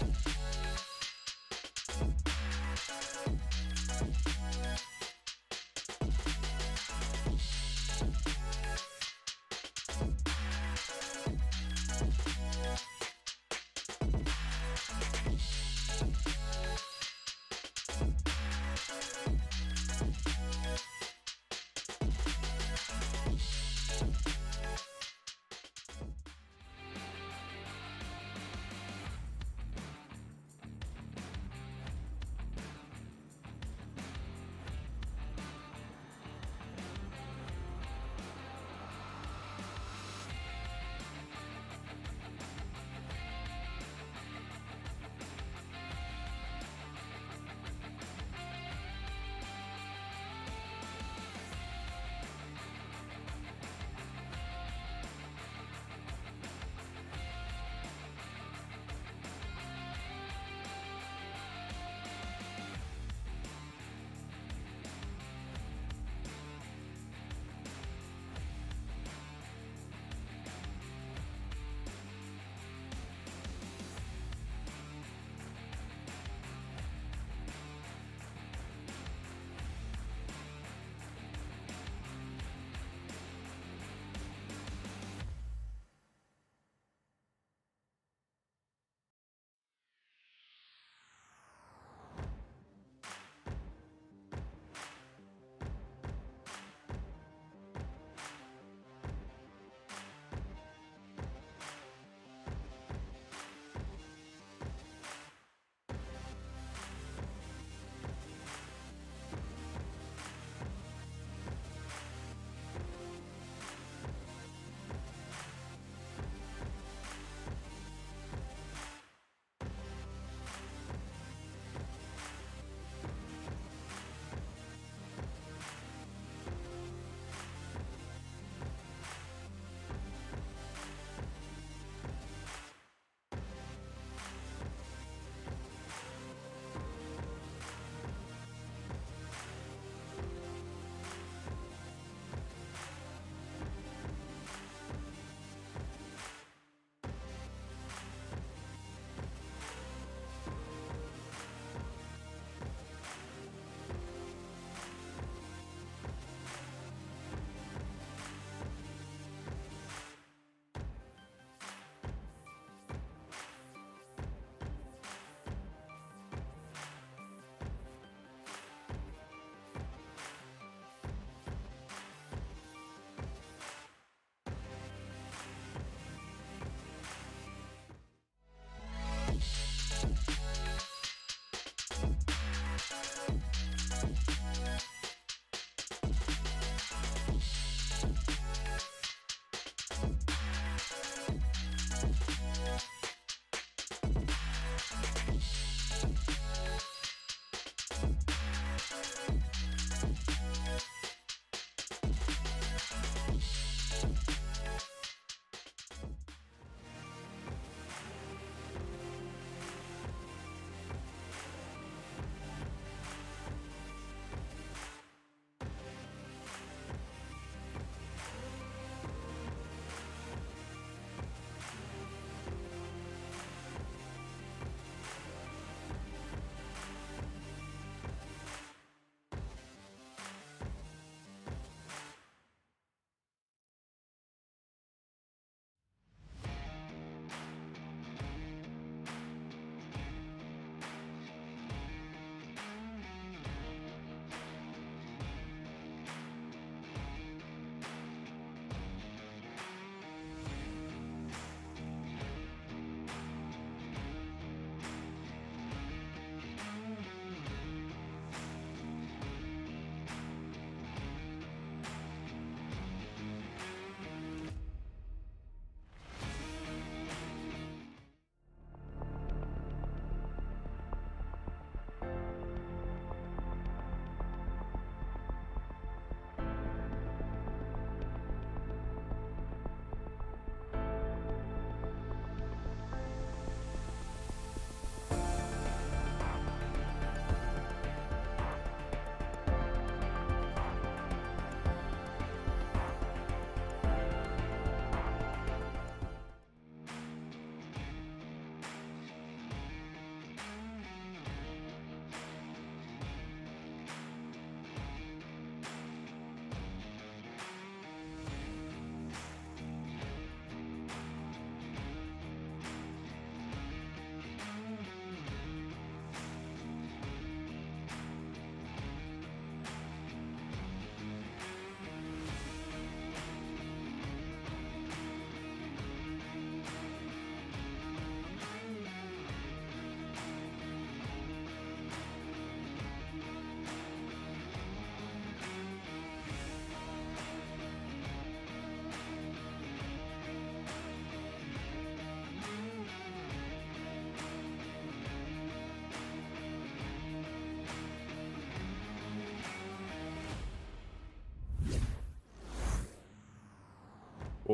Thank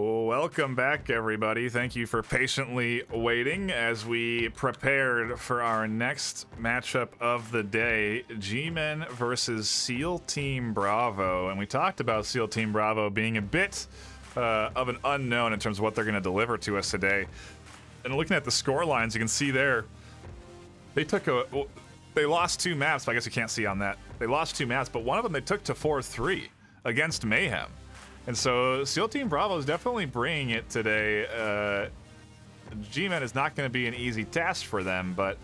Welcome back, everybody. Thank you for patiently waiting as we prepared for our next matchup of the day G Men versus SEAL Team Bravo. And we talked about SEAL Team Bravo being a bit uh, of an unknown in terms of what they're going to deliver to us today. And looking at the score lines, you can see there they took a. They lost two maps, I guess you can't see on that. They lost two maps, but one of them they took to 4 3 against Mayhem. And so SEAL Team Bravo is definitely bringing it today. Uh, G-Men is not going to be an easy task for them, but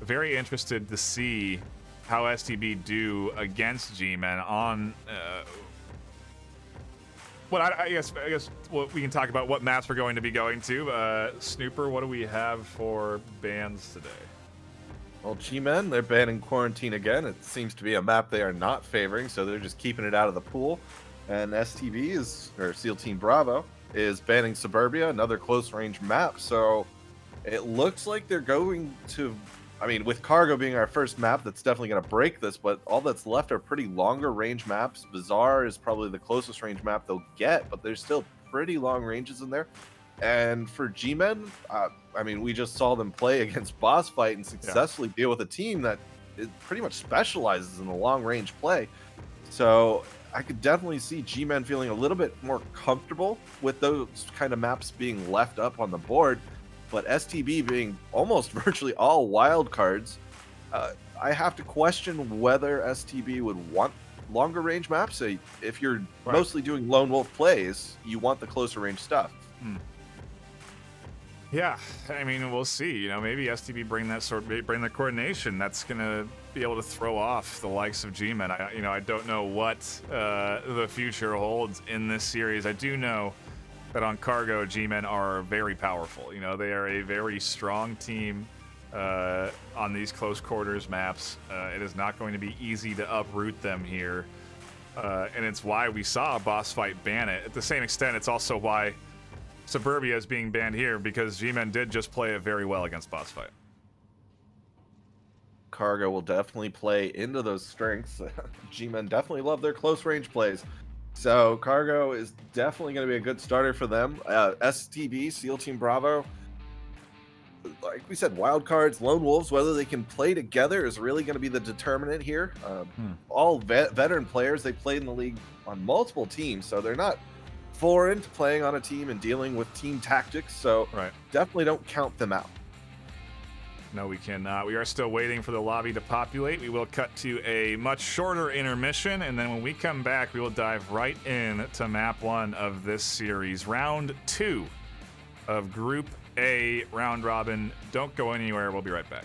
very interested to see how STB do against G-Men on. Uh, what I, I, guess I guess well, we can talk about what maps we're going to be going to. Uh, Snooper, what do we have for bans today? Well, G-Men, they're banning Quarantine again. It seems to be a map they are not favoring, so they're just keeping it out of the pool and STB is or SEAL Team Bravo is banning Suburbia, another close range map. So it looks like they're going to. I mean, with Cargo being our first map, that's definitely going to break this. But all that's left are pretty longer range maps. Bazaar is probably the closest range map they'll get, but there's still pretty long ranges in there. And for G-Men, uh, I mean, we just saw them play against Boss Fight and successfully yeah. deal with a team that pretty much specializes in the long range play. So I could definitely see G-Men feeling a little bit more comfortable with those kind of maps being left up on the board, but STB being almost virtually all wild cards, uh, I have to question whether STB would want longer range maps. If you're right. mostly doing lone wolf plays, you want the closer range stuff. Hmm. Yeah, I mean, we'll see. You know, maybe STB bring that sort, bring the coordination. That's gonna be able to throw off the likes of G-Men. I, you know, I don't know what uh, the future holds in this series. I do know that on Cargo, G-Men are very powerful. You know, they are a very strong team uh, on these close quarters maps. Uh, it is not going to be easy to uproot them here. Uh, and it's why we saw a Boss Fight ban it. At the same extent, it's also why Suburbia is being banned here because G-Men did just play it very well against Boss Fight. Cargo will definitely play into those strengths. G-Men definitely love their close range plays. So Cargo is definitely going to be a good starter for them. Uh, STB, SEAL Team Bravo, like we said, wild cards, lone wolves, whether they can play together is really going to be the determinant here. Uh, hmm. All vet- veteran players, they played in the league on multiple teams, so they're not foreign to playing on a team and dealing with team tactics. So right. definitely don't count them out. No, we cannot. We are still waiting for the lobby to populate. We will cut to a much shorter intermission, and then when we come back, we will dive right in to map one of this series, round two of Group A round robin. Don't go anywhere. We'll be right back.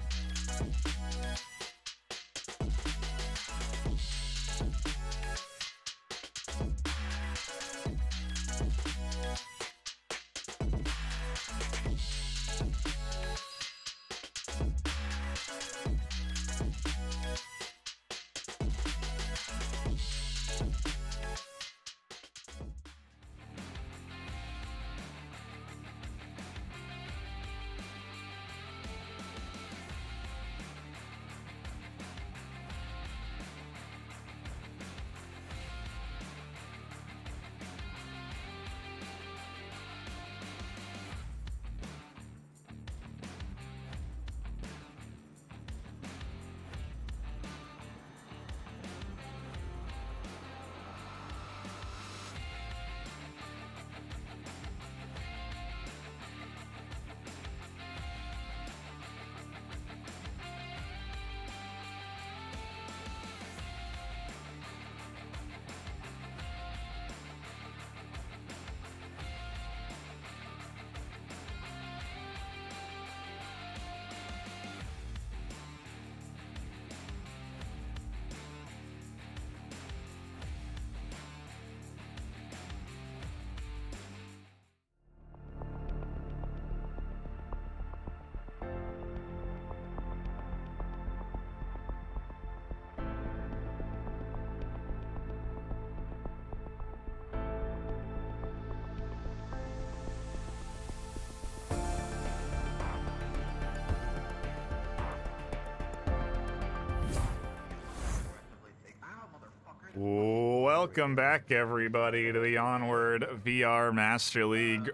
Welcome back, everybody, to the Onward VR Master League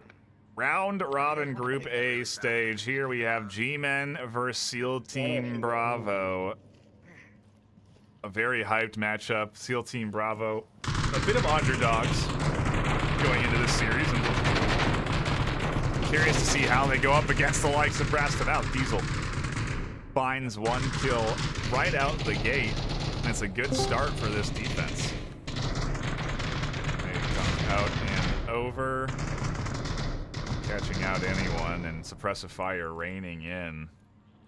round robin Group A stage. Here we have G-Men versus SEAL Team Bravo. A very hyped matchup. SEAL Team Bravo, a bit of underdogs going into this series. And curious to see how they go up against the likes of Braston out. Diesel finds one kill right out the gate. And it's a good start for this defense. They come out and over. Catching out anyone and suppressive fire raining in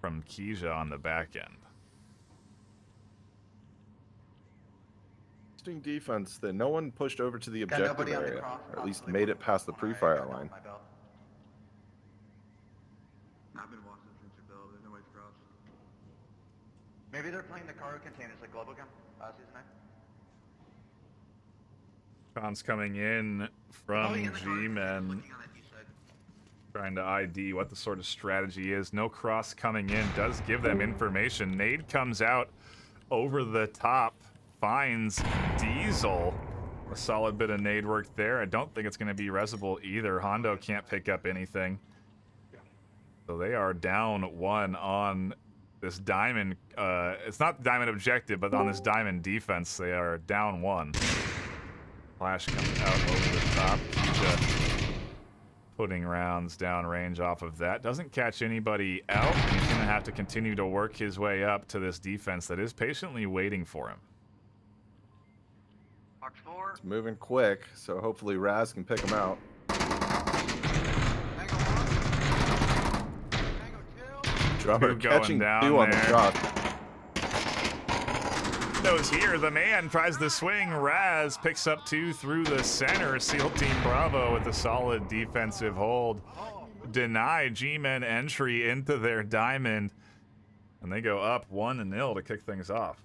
from Keja on the back end. Interesting defense that no one pushed over to the objective area, or at least made it past the pre-fire line. I've been watching since you built. There's no way to cross. Maybe they're playing the cargo containers like Global Gun uh, season 9. Cons coming in from yeah, the cargo containers G-Men. looking on that east side. trying to ID what the sort of strategy is. No cross coming in does give them information. Nade comes out over the top, finds Diesel. A solid bit of nade work there. I don't think it's going to be resible either. Hondo can't pick up anything. So they are down one on this diamond. Uh, it's not diamond objective, but on this diamond defense, they are down one. Flash comes out over the top. Keisha putting rounds down range off of that. Doesn't catch anybody out. He's going to have to continue to work his way up to this defense that is patiently waiting for him. It's moving quick, so hopefully Raz can pick him out. Tango 1. Tango 2. Drummer catching two on the there. drop. Knows here, the man tries the swing. Raz picks up two through the center. SEAL Team Bravo with a solid defensive hold. Deny G-Men entry into their diamond. And they go up 1 0 to kick things off.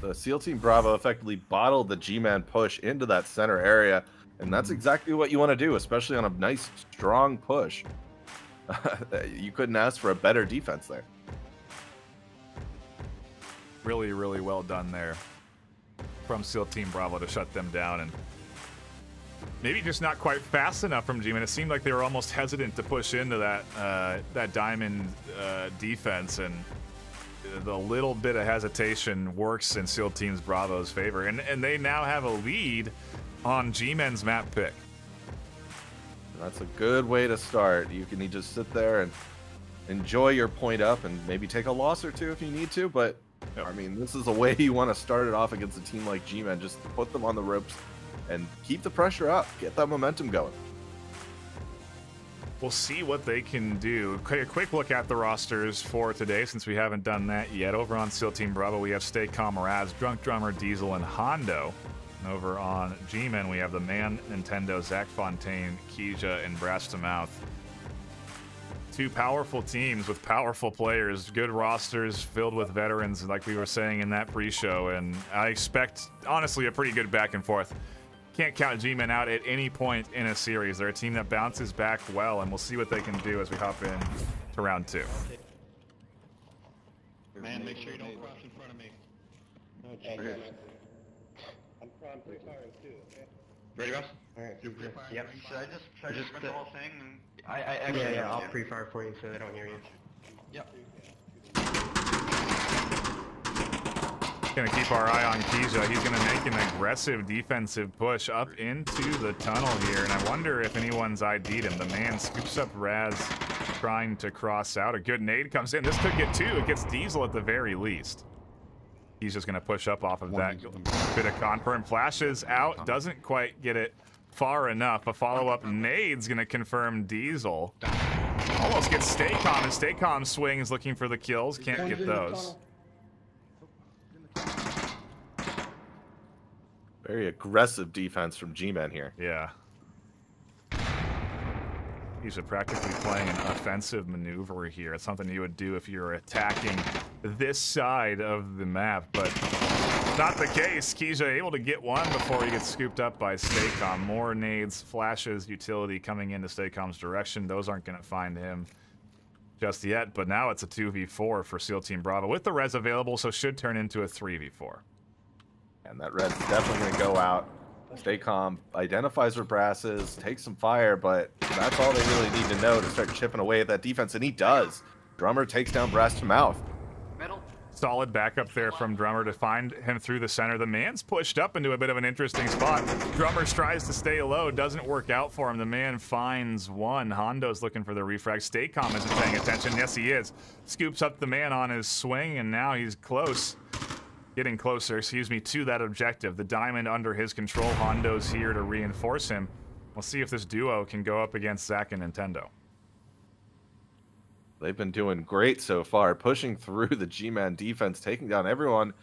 The SEAL Team Bravo effectively bottled the G-Men push into that center area, and that's exactly what you want to do, especially on a nice, strong push. you couldn't ask for a better defense there. Really, really well done there from SEAL Team Bravo to shut them down and maybe just not quite fast enough from G-Men. It seemed like they were almost hesitant to push into that uh, that diamond uh, defense and the little bit of hesitation works in SEAL Team's Bravo's favor. And, and they now have a lead on G-Men's map pick. That's a good way to start. You can just sit there and enjoy your point up and maybe take a loss or two if you need to. But Yep. I mean, this is a way you want to start it off against a team like G-Men. Just put them on the ropes and keep the pressure up, get that momentum going. We'll see what they can do. A quick look at the rosters for today, since we haven't done that yet. Over on SEAL Team Bravo, we have Stay Comrades, Drunk Drummer, Diesel, and Hondo. And over on G-Men, we have the Man Nintendo, Zach Fontaine, Keja, and Brass to Mouth. Two powerful teams with powerful players, good rosters filled with veterans, like we were saying in that pre-show. And I expect, honestly, a pretty good back and forth. Can't count G-Men out at any point in a series. They're a team that bounces back well, and we'll see what they can do as we hop in to round two. Man, make sure you don't cross in front of me. Okay. I'm I'm pre-firing too. Ready, Russ? Alright. You pre-fire? Yep. Should I just, should I just Just, rip the whole thing? And... I, I actually, yeah, yeah, I'll pre-fire for you so they don't hear you. Yep. Gonna keep our eye on Keja. He's gonna make an aggressive defensive push up into the tunnel here, and I wonder if anyone's ID'd him. The man scoops up Raz, trying to cross out. A good nade comes in. This could get two. It gets Diesel at the very least. He's just gonna push up off of that bit of confirm. Flashes out, doesn't quite get it far enough. A follow-up nade's gonna confirm Diesel. Almost gets Staycom, and Staycom swings looking for the kills. Can't get those. Very aggressive defense from G-Men here. Yeah. He's practically playing an offensive maneuver here. It's something you would do if you're attacking this side of the map, but not the case. Keisha able to get one before he gets scooped up by Staycom. More nades, flashes, utility coming into Staycom's direction. Those aren't going to find him just yet, but now it's a 2v4 for SEAL Team Bravo with the res available, so should turn into a 3v4. And that red's definitely going to go out. Stay calm, identifies her brasses, takes some fire, but that's all they really need to know to start chipping away at that defense, and he does. Drummer takes down Brass to mouth. Solid backup there from Drummer to find him through the center. The man's pushed up into a bit of an interesting spot. Drummer tries to stay low, doesn't work out for him. The man finds one. Hondo's looking for the refrag. Staycom isn't paying attention. Yes, he is. Scoops up the man on his swing, and now he's close. Getting closer, excuse me, to that objective. The diamond under his control. Hondo's here to reinforce him. We'll see if this duo can go up against Zack and Nintendo. They've been doing great so far, pushing through the G-Men defense, taking down everyone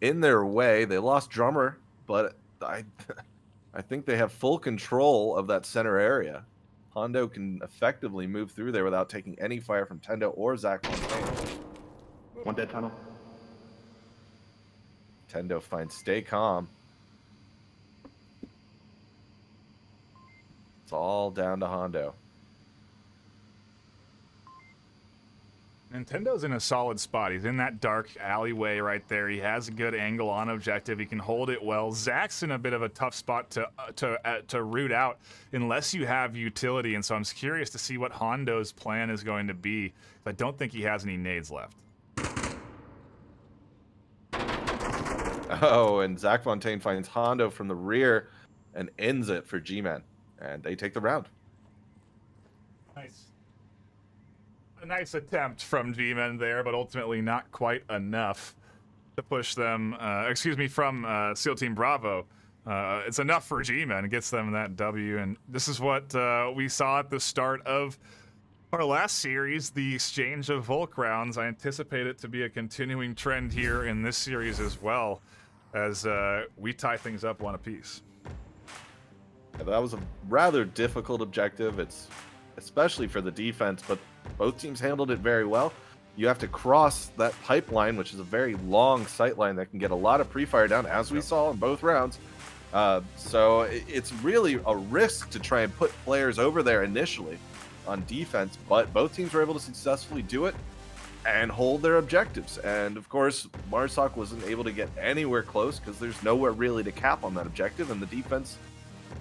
in their way. They lost drummer, but I, I think they have full control of that center area. Hondo can effectively move through there without taking any fire from Tendo or Zach One dead tunnel. Tendo finds stay calm. It's all down to Hondo. Nintendo's in a solid spot. He's in that dark alleyway right there. He has a good angle on objective. He can hold it well. Zach's in a bit of a tough spot to uh, to uh, to root out unless you have utility. And so I'm curious to see what Hondo's plan is going to be. I don't think he has any nades left. Oh, and Zach Fontaine finds Hondo from the rear and ends it for G-Men. And they take the round. Nice. Nice attempt from G-Men there, but ultimately not quite enough to push them. Uh, excuse me, from uh, SEAL Team Bravo. Uh, it's enough for G-Men. Gets them that W, and this is what uh, we saw at the start of our last series, the exchange of Volk rounds. I anticipate it to be a continuing trend here in this series as well, as uh, we tie things up one apiece. That was a rather difficult objective. It's especially for the defense, but both teams handled it very well. You have to cross that pipeline, which is a very long sight line that can get a lot of pre-fire down, as we saw in both rounds. Uh, so it's really a risk to try and put players over there initially on defense, but both teams were able to successfully do it and hold their objectives. And of course, Marsoc wasn't able to get anywhere close because there's nowhere really to cap on that objective, and the defense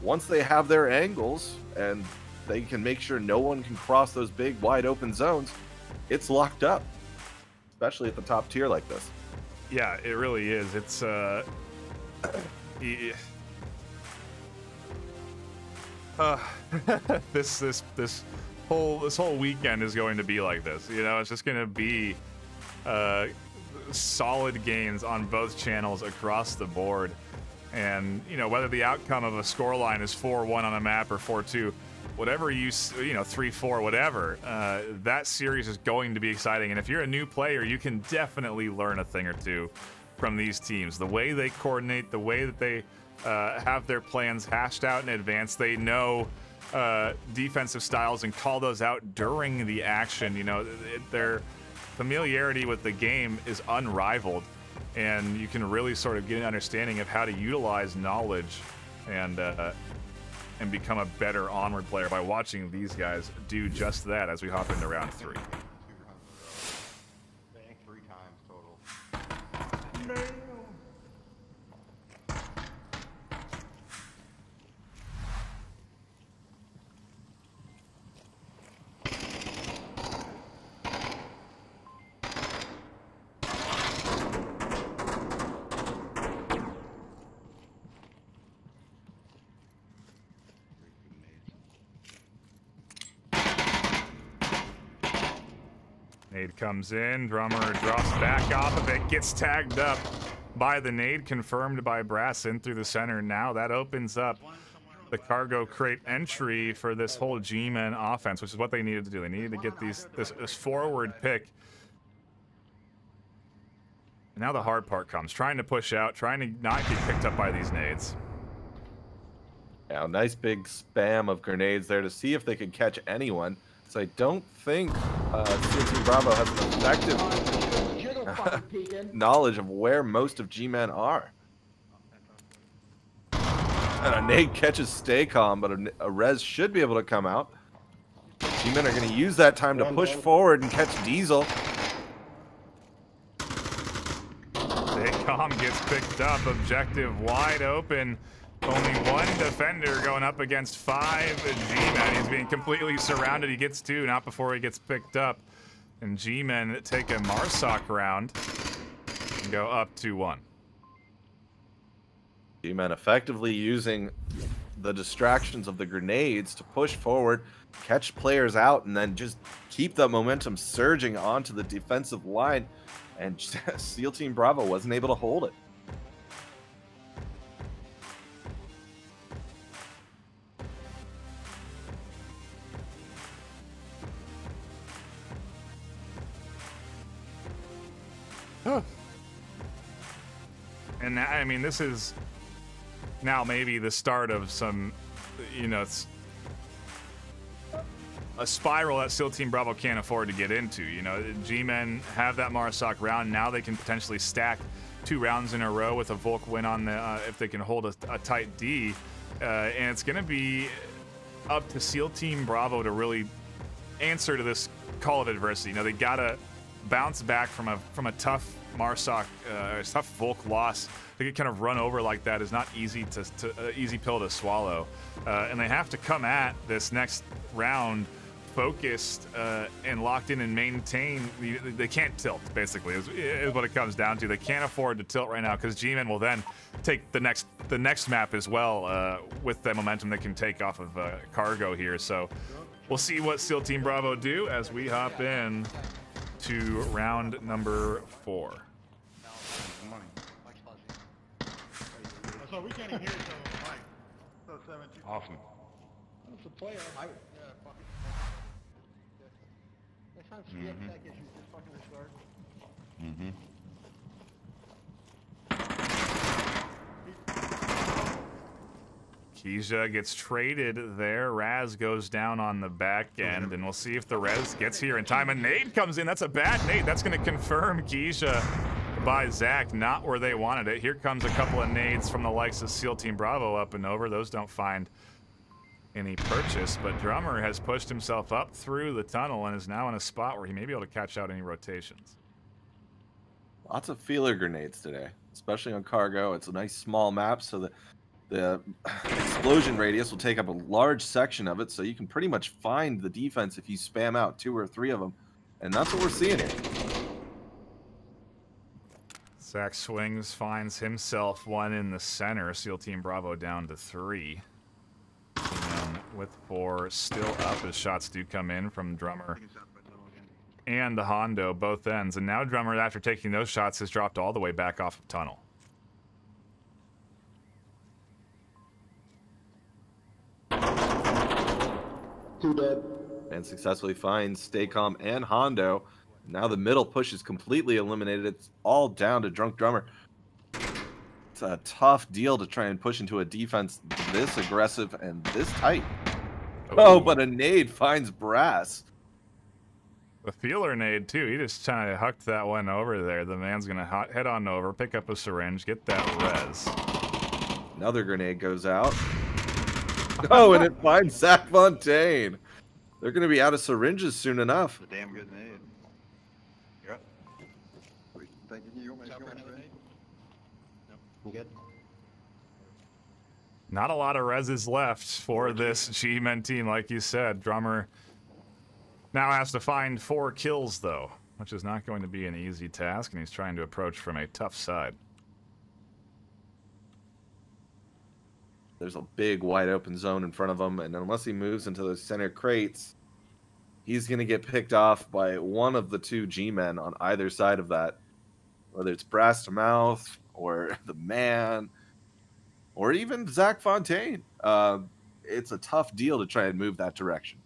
once they have their angles and they can make sure no one can cross those big wide open zones, it's locked up. Especially at the top tier like this. Yeah, it really is. It's uh, uh this this this whole this whole weekend is going to be like this. You know, it's just going to be uh, solid gains on both channels across the board. And you know, whether the outcome of a scoreline is four-one on a map or four-two, whatever you you know three-four, whatever, uh, that series is going to be exciting. And if you're a new player, you can definitely learn a thing or two from these teams. The way they coordinate, the way that they uh, have their plans hashed out in advance, they know uh, defensive styles and call those out during the action. You know, it, their familiarity with the game is unrivaled, and you can really sort of get an understanding of how to utilize knowledge and uh, and become a better onward player by watching these guys do just that as we hop into round three. Bang three times total. Nade comes in, drummer drops back off of it, gets tagged up by the nade, confirmed by Brass in through the center. Now that opens up the cargo crate entry for this whole G-Men offense, which is what they needed to do. They needed to get these this, this forward pick. Now the hard part comes, trying to push out, trying to not get picked up by these nades. Yeah, nice big spam of grenades there to see if they could catch anyone. So I don't think uh, Bravo has an effective knowledge of where most of G-Men are. And a nade catches Staycom, but a, a res should be able to come out. G-Men are going to use that time to push forward and catch Diesel. They Com gets picked up. Objective wide open. Only one defender going up against five G-Men. He's being completely surrounded. He gets two, not before he gets picked up. And G-Men take a Marsoc round and go up 2-1. G-Men effectively using the distractions of the grenades to push forward, catch players out, and then just keep the momentum surging onto the defensive line. And SEAL Team Bravo wasn't able to hold it. And that, I mean, this is now maybe the start of some, you know, it's a spiral that SEAL Team Bravo can't afford to get into. You know, G-Men have that Marsoc round. Now they can potentially stack two rounds in a row with a Volk win on the, uh, if they can hold a, a tight D. Uh, and it's going to be up to SEAL Team Bravo to really answer to this call of adversity. You know, they got to bounce back from a from a tough Marsoc, uh, a tough Volk loss. to get kind of run over like that is not easy to, to uh, easy pill to swallow, uh, and they have to come at this next round focused uh, and locked in and maintain. They can't tilt, basically, is, is what it comes down to. They can't afford to tilt right now because G-Men will then take the next the next map as well uh, with the momentum they can take off of uh, Cargo here. So we'll see what SEAL Team Bravo do as we hop in to round number four. Money. So we can't even hear each other. Mike. So seven two. Awesome. That's a player. I, yeah, fucking. Next time she Mhm. tech issues, just fucking restart. Mm-hmm. Keisha gets traded there. Raz goes down on the back end, and we'll see if the res gets here in time. A nade comes in. That's a bad nade. That's going to confirm Keisha by Zach, not where they wanted it. Here comes a couple of nades from the likes of SEAL Team Bravo up and over. Those don't find any purchase, but Drummer has pushed himself up through the tunnel and is now in a spot where he may be able to catch out any rotations. Lots of feeler grenades today, especially on cargo. It's a nice small map, so the the explosion radius will take up a large section of it, so you can pretty much find the defense if you spam out two or three of them, and that's what we're seeing here. Zach swings, finds himself one in the center. SEAL Team Bravo down to three. And with four still up as shots do come in from Drummer and the Hondo, both ends. And now Drummer, after taking those shots, has dropped all the way back off of tunnel. Two dead. and successfully finds Staycom and Hondo. Now the middle push is completely eliminated. It's all down to Drunk Drummer. It's a tough deal to try and push into a defense this aggressive and this tight. Oh, but a nade finds Brass. The feeler nade too. He just kind of hucked that one over there. The man's gonna head on over, pick up a syringe, get that res. Another grenade goes out. Oh, and it finds Zach Fontaine. They're going to be out of syringes soon enough. It's a damn good nade. Yep. Wait, thank you. You want me to Top go for next? another nade? You good? Not a lot of reses left for this G-Men team, like you said. Drummer now has to find four kills, though, which is not going to be an easy task, and he's trying to approach from a tough side. There's a big wide open zone in front of him, and unless he moves into those center crates, he's going to get picked off by one of the two G men on either side of that. Whether it's Brass to Mouth or the man or even Zach Fontaine. Uh, it's a tough deal to try and move that direction.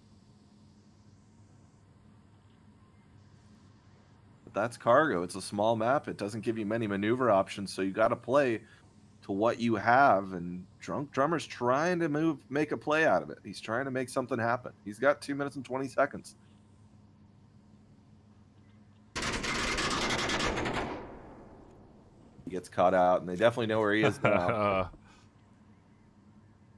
But that's cargo. It's a small map. It doesn't give you many maneuver options, so you got to play to what you have. And Drunk Drummer's trying to move, make a play out of it. He's trying to make something happen. He's got two minutes and 20 seconds. He gets caught out, and they definitely know where he is now.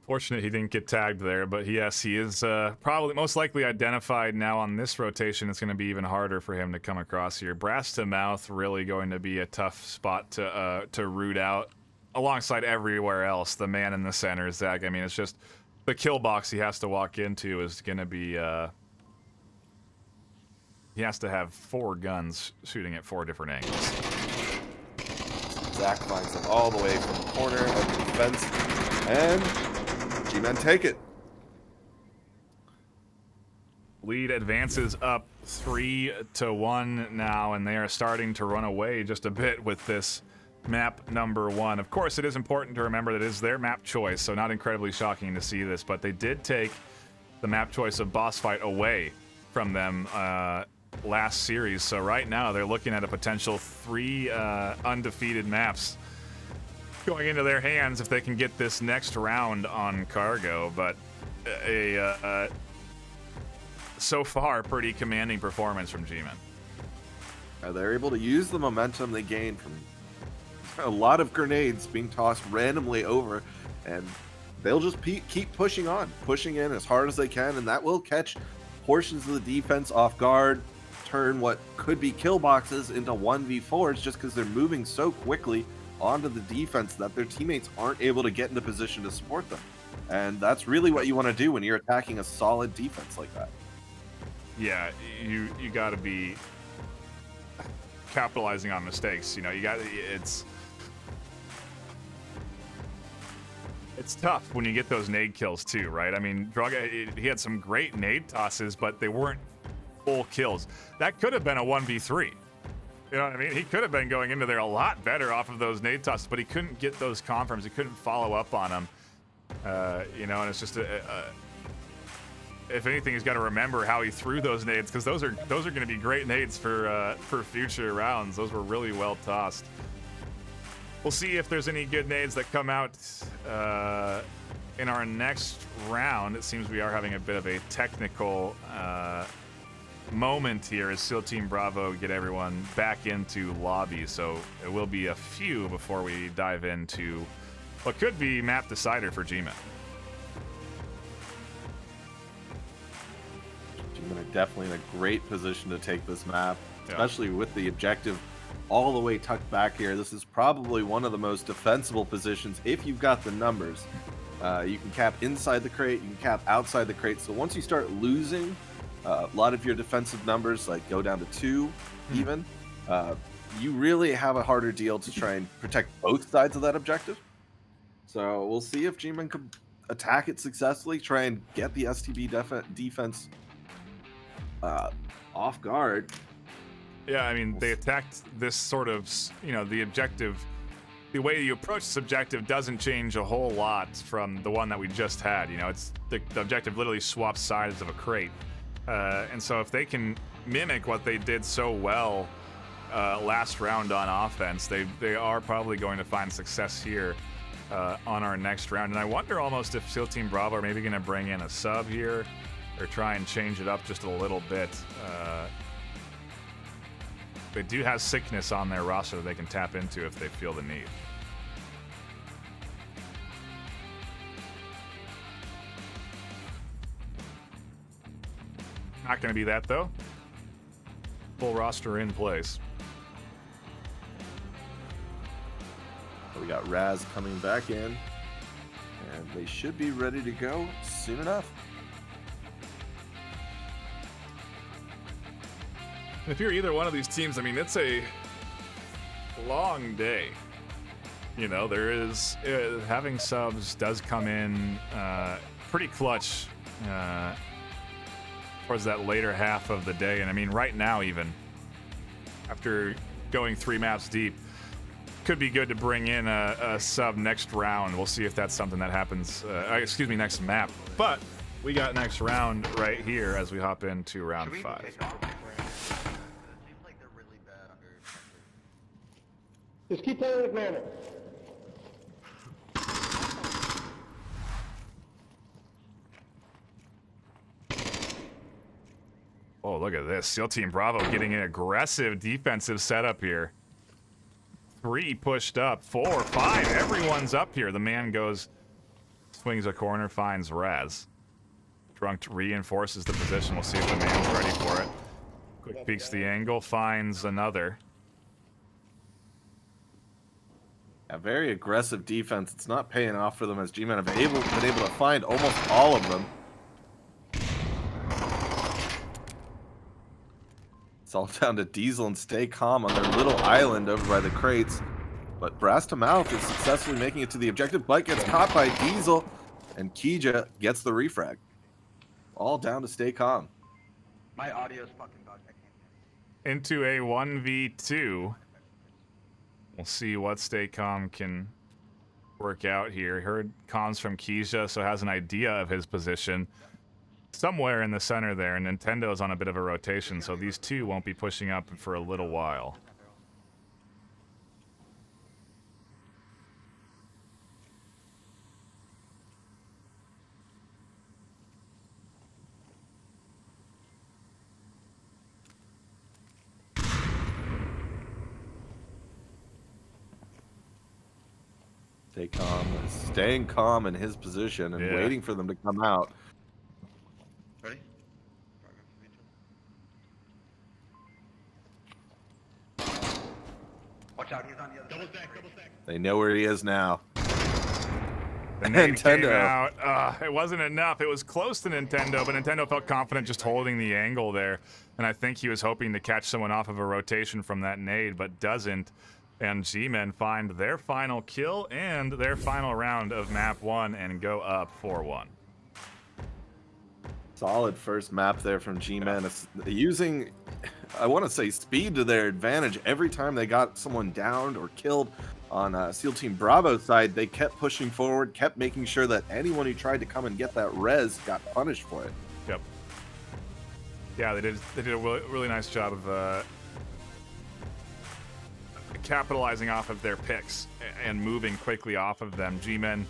Fortunate he didn't get tagged there, but yes, he is uh, probably most likely identified now on this rotation. It's going to be even harder for him to come across here. Brass to mouth really going to be a tough spot to uh, to root out alongside everywhere else. The man in the center, is Zach. I mean, it's just the kill box he has to walk into is going to be. Uh, he has to have four guns shooting at four different angles. Zach finds them all the way from the corner of the defense. And G-Men take it. Lead advances up three to one now, and they are starting to run away just a bit with this map number one. Of course, it is important to remember that it is their map choice, so not incredibly shocking to see this, but they did take the map choice of boss fight away from them uh, last series. So right now they're looking at a potential three uh, undefeated maps going into their hands if they can get this next round on cargo. But a uh, so far pretty commanding performance from G-Men. Uh, they're able to use the momentum they gained from a lot of grenades being tossed randomly over, and they'll just pe- keep pushing on, pushing in as hard as they can, and that will catch portions of the defense off guard, turn what could be kill boxes into 1v4s just because they're moving so quickly onto the defense that their teammates aren't able to get into position to support them. And that's really what you want to do when you're attacking a solid defense like that. Yeah, you you got to be capitalizing on mistakes. You know, you got it's it's tough when you get those nade kills too, right? I mean, Draga he had some great nade tosses, but they weren't full kills. That could have been a 1v3. You know what I mean? He could have been going into there a lot better off of those nade tosses, but he couldn't get those confirms. He couldn't follow up on them. Uh, you know, and it's just a, a if anything, he's got to remember how he threw those nades because those are those are going to be great nades for uh, for future rounds. Those were really well tossed. We'll see if there's any good nades that come out uh, in our next round. It seems we are having a bit of a technical uh, moment here as SEAL Team Bravo get everyone back into lobby. So it will be a few before we dive into what could be map decider for G-Men. G-Men are definitely in a great position to take this map, Yeah. especially with the objective all the way tucked back here. This is probably one of the most defensible positions if you've got the numbers. Uh, you can cap inside the crate, you can cap outside the crate. So once you start losing uh, a lot of your defensive numbers, like go down to two, even, uh, you really have a harder deal to try and protect both sides of that objective. So we'll see if G-Men can attack it successfully, try and get the STB def- defense uh, off guard. Yeah, I mean, they attacked this sort of, you know, the objective. The way you approach this objective doesn't change a whole lot from the one that we just had. You know, it's the, the objective literally swaps sides of a crate. Uh, and so if they can mimic what they did so well uh, last round on offense, they, they are probably going to find success here uh, on our next round. And I wonder almost if SEAL Team Bravo are maybe going to bring in a sub here or try and change it up just a little bit. They do have sickness on their roster that they can tap into if they feel the need. Not going to be that though. Full roster in place. We got Raz coming back in, and they should be ready to go soon enough. If you're either one of these teams, I mean, it's a long day. You know, there is uh, having subs does come in uh, pretty clutch uh, towards that later half of the day, and I mean, right now even after going three maps deep, could be good to bring in a, a sub next round. We'll see if that's something that happens. Uh, excuse me, next map. But we got next round right here as we hop into round five. take off? It seems like they're really bad under pressure. Just keep playing with manner. Oh, look at this. SEAL Team Bravo getting an aggressive defensive setup here. Three pushed up, four, five. Everyone's up here. The man goes swings a corner, finds Raz. Drunk reinforces the position. We'll see if the man's ready for it. Quick peeks the angle, finds another. A very aggressive defense. It's not paying off for them as G-Men have able, been able to find almost all of them. It's all down to Diesel and Stay Calm on their little island over by the crates. But Brass to Mouth is successfully making it to the objective, but gets caught by Diesel, and Kija gets the refrag. All down to Stay Calm. My audio's fucking bugged. I can't. Into a 1v2. We'll see what Stay Calm can work out here. Heard comms from Keisha, so has an idea of his position. Somewhere in the center there, and Nintendo's on a bit of a rotation, so these two won't be pushing up for a little while. Stay calm, staying calm in his position and Yeah. waiting for them to come out. Ready? Watch out, he's on the other Double side. stack, double stack. They know where he is now. The nade came Nintendo. out. Uh, it wasn't enough. It was close to Nintendo, but Nintendo felt confident just holding the angle there. And I think he was hoping to catch someone off of a rotation from that nade, but doesn't. And G-Men find their final kill and their final round of map one and go up 4-1. Solid first map there from G-Men. It's Using, I want to say, speed to their advantage. Every time they got someone downed or killed on uh, SEAL Team Bravo's side, they kept pushing forward, kept making sure that anyone who tried to come and get that res got punished for it. Yep. Yeah, they did. They did a really, really nice job of uh, capitalizing off of their picks and moving quickly off of them. G-Men,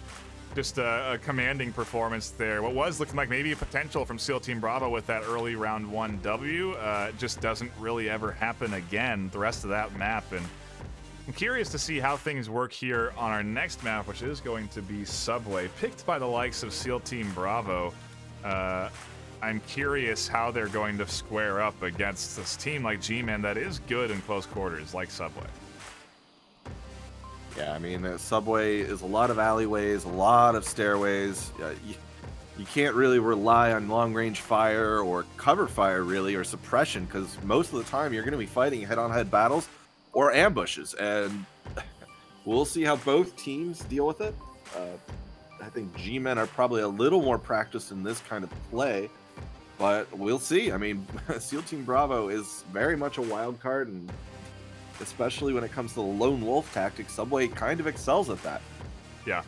just a, a commanding performance there. What was looking like maybe a potential from SEAL Team Bravo with that early round one W uh, just doesn't really ever happen again. The rest of that map and. I'm curious to see how things work here on our next map, which is going to be Subway, picked by the likes of SEAL Team Bravo. Uh, I'm curious how they're going to square up against this team like G-Men that is good in close quarters, like Subway. Yeah, I mean, the subway is a lot of alleyways, a lot of stairways. Uh, you, you can't really rely on long range fire or cover fire, really, or suppression, because most of the time you're going to be fighting head on head battles or ambushes. And we'll see how both teams deal with it. Uh, I think G Men are probably a little more practiced in this kind of play, but we'll see. I mean, SEAL Team Bravo is very much a wild card, and especially when it comes to the lone wolf tactic, Subway kind of excels at that. Yeah.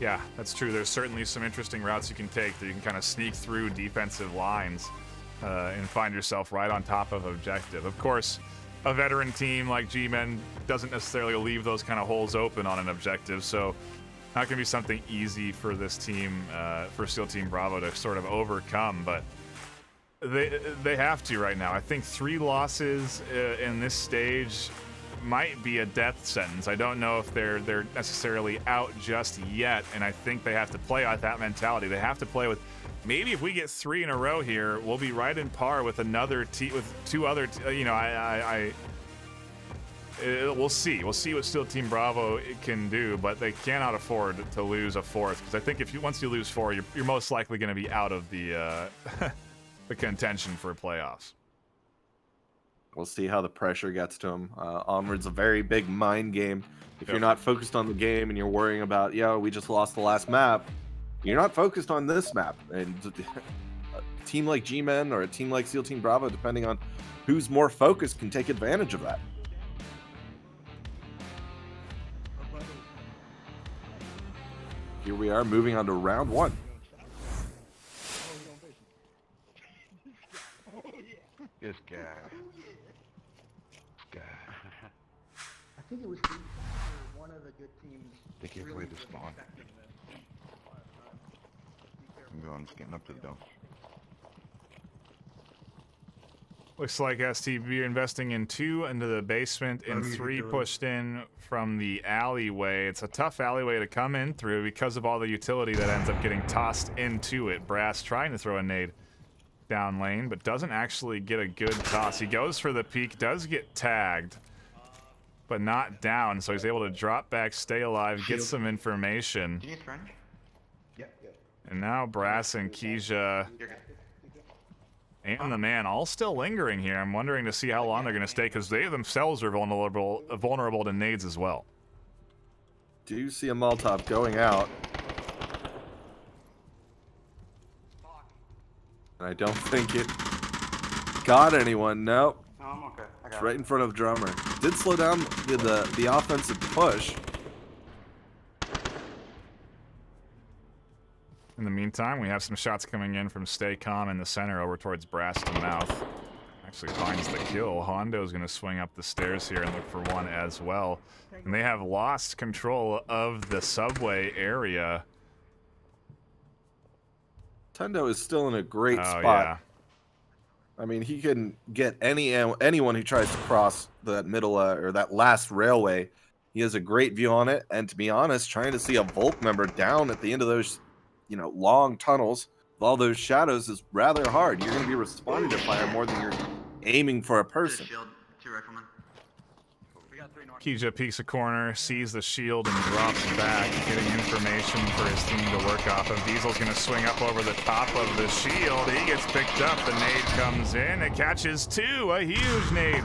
Yeah, that's true. There's certainly some interesting routes you can take that you can kind of sneak through defensive lines uh, and find yourself right on top of objective. Of course, a veteran team like G-Men doesn't necessarily leave those kind of holes open on an objective, so not going to be something easy for this team, uh, for SEAL Team Bravo to sort of overcome, but they they have to right now. I think three losses uh, in this stage might be a death sentence. I don't know if they're they're necessarily out just yet, and I think they have to play with that mentality. They have to play with maybe if we get three in a row here, we'll be right in par with another team with two other. Uh, you know, I I. I uh, we'll see. We'll see what SEAL Team Bravo can do, but they cannot afford to lose a fourth because I think if you once you lose four, you're, you're most likely going to be out of the uh, the contention for playoffs. We'll see how the pressure gets to him. Uh, Onward's a very big mind game. If Yep. you're not focused on the game and you're worrying about, yeah, we just lost the last map, you're not focused on this map. And a team like G-Men or a team like SEAL Team Bravo, depending on who's more focused, can take advantage of that. Here we are moving on to round one. This guy. This guy. I think it was the- one of the good teams. They can't really play the was spawn. affecting the- I'm going, just getting up to the dome. Looks like STB are investing in two into the basement and What are you three pushed in from the alleyway. It's a tough alleyway to come in through because of all the utility that ends up getting tossed into it. Brass trying to throw a nade down lane, but doesn't actually get a good toss. He goes for the peak, does get tagged, but not down, so he's able to drop back, stay alive, get some information. Do you need syringe? Yep, yep. And now Brass and Keisha You're and the man all still lingering here. I'm wondering to see how long they're going to stay because they themselves are vulnerable vulnerable to nades as well. Do you see a Molotov going out? And I don't think it got anyone. Nope. No, I'm okay. I got It's right in front of drummer. Did slow down the the, the offensive push. In the meantime, we have some shots coming in from Stay Calm in the center over towards Brass to Mouth. Actually finds the kill. Hondo's going to swing up the stairs here and look for one as well. And they have lost control of the subway area. Tendo is still in a great oh, spot. yeah. I mean, he can get any anyone who tries to cross that middle uh, or that last railway. He has a great view on it, and to be honest, trying to see a Volk member down at the end of those, you know, long tunnels with all those shadows is rather hard. You're going to be responding to fire more than you're aiming for a Just person. Shield, two riflemen. We got three north. Keija peeks a corner, sees the shield, and drops back, getting information for his team to work off of. Diesel's going to swing up over the top of the shield. He gets picked up. The nade comes in. It catches two. A huge nade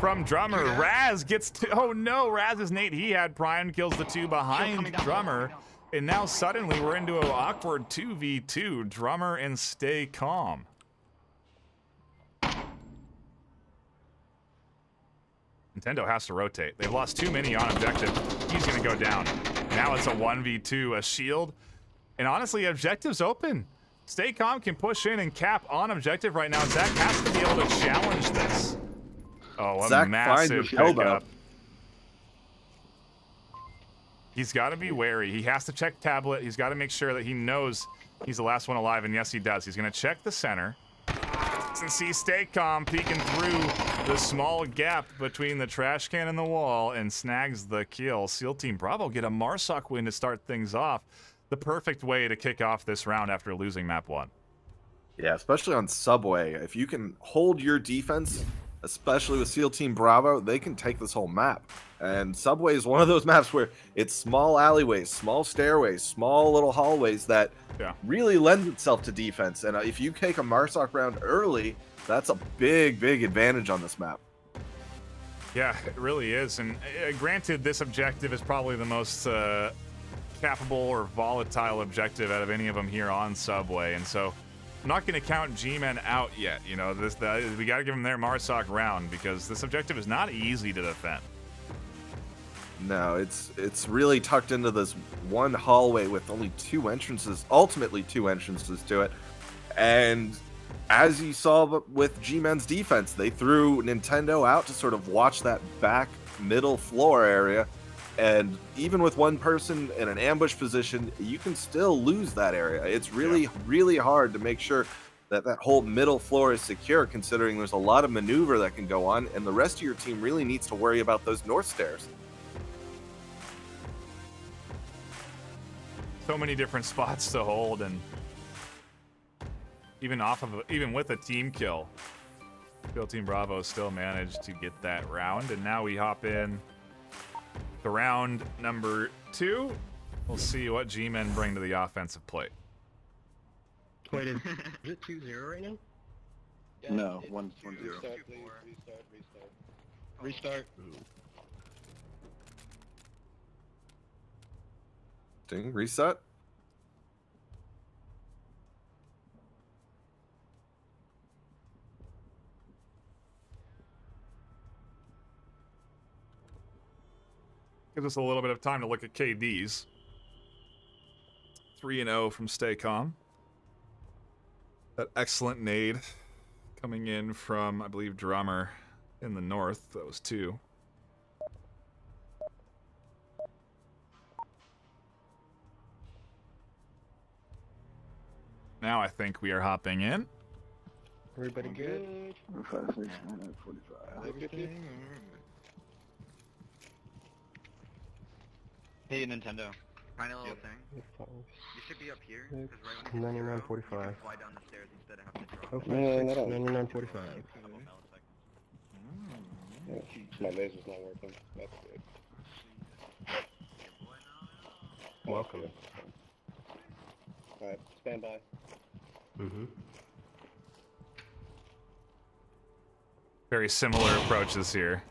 from Drummer. Raz gets two. Oh no, Raz's nade. He had Prime kills the two behind Drummer. And now suddenly we're into an awkward 2v2. Drummer and Stay Calm. Nintendo has to rotate. They've lost too many on objective. He's going to go down. Now it's a 1v2, a shield. And honestly, objective's open. Stay calm can push in and cap on objective right now. Zach has to be able to challenge this. Oh, a Zach massive pickup. He's got to be wary. He has to check tablet. He's got to make sure that he knows he's the last one alive. And yes, he does. He's going to check the center. And see Stay Calm peeking through the small gap between the trash can and the wall and snags the kill. SEAL Team Bravo get a Marsoc win to start things off. The perfect way to kick off this round after losing map one. Yeah, especially on Subway. If you can hold your defense, especially with SEAL Team Bravo, they can take this whole map. And Subway is one of those maps where it's small alleyways, small stairways, small little hallways that Yeah. really lends itself to defense. And uh, if you take a Marsoc round early, that's a big, big advantage on this map. Yeah, it really is. And uh, granted, this objective is probably the most uh, capable or volatile objective out of any of them here on Subway. And so I'm not going to count G-Men out yet. You know, this the, we got to give them their Marsoc round because this objective is not easy to defend. No, it's it's really tucked into this one hallway with only two entrances, ultimately two entrances to it. And as you saw with G-Men's defense, they threw Nintendo out to sort of watch that back middle floor area. And even with one person in an ambush position, you can still lose that area. It's really, really hard to make sure that that whole middle floor is secure, considering there's a lot of maneuver that can go on, and the rest of your team really needs to worry about those north stairs. So many different spots to hold and even off of even with a team kill SEAL Team Bravo still managed to get that round and now we hop in to round number two we'll see what G-Men bring to the offensive plate Wait, is, is it 2 0 right now? No, one, one, zero. Restart, please. Restart, restart. Restart. Ding, reset. gives us a little bit of time to look at KDs 3 and 0 from Stay Calm that excellent nade coming in from I believe drummer in the north. That was 2 Now I think we are hopping in Everybody good? Five, six, nine, forty-five. Everything? Hey, Nintendo. Find a little Yep. thing. You should be up here, Six, because right when you hit 99, zero, 45. you can fly down the stairs instead of having to drop. Oh, No, no, no. 99, 45. Couple milliseconds. Yeah, My laser's not working. That's good. Welcome. Alright, stand by. Mm-hmm. Very similar approaches here.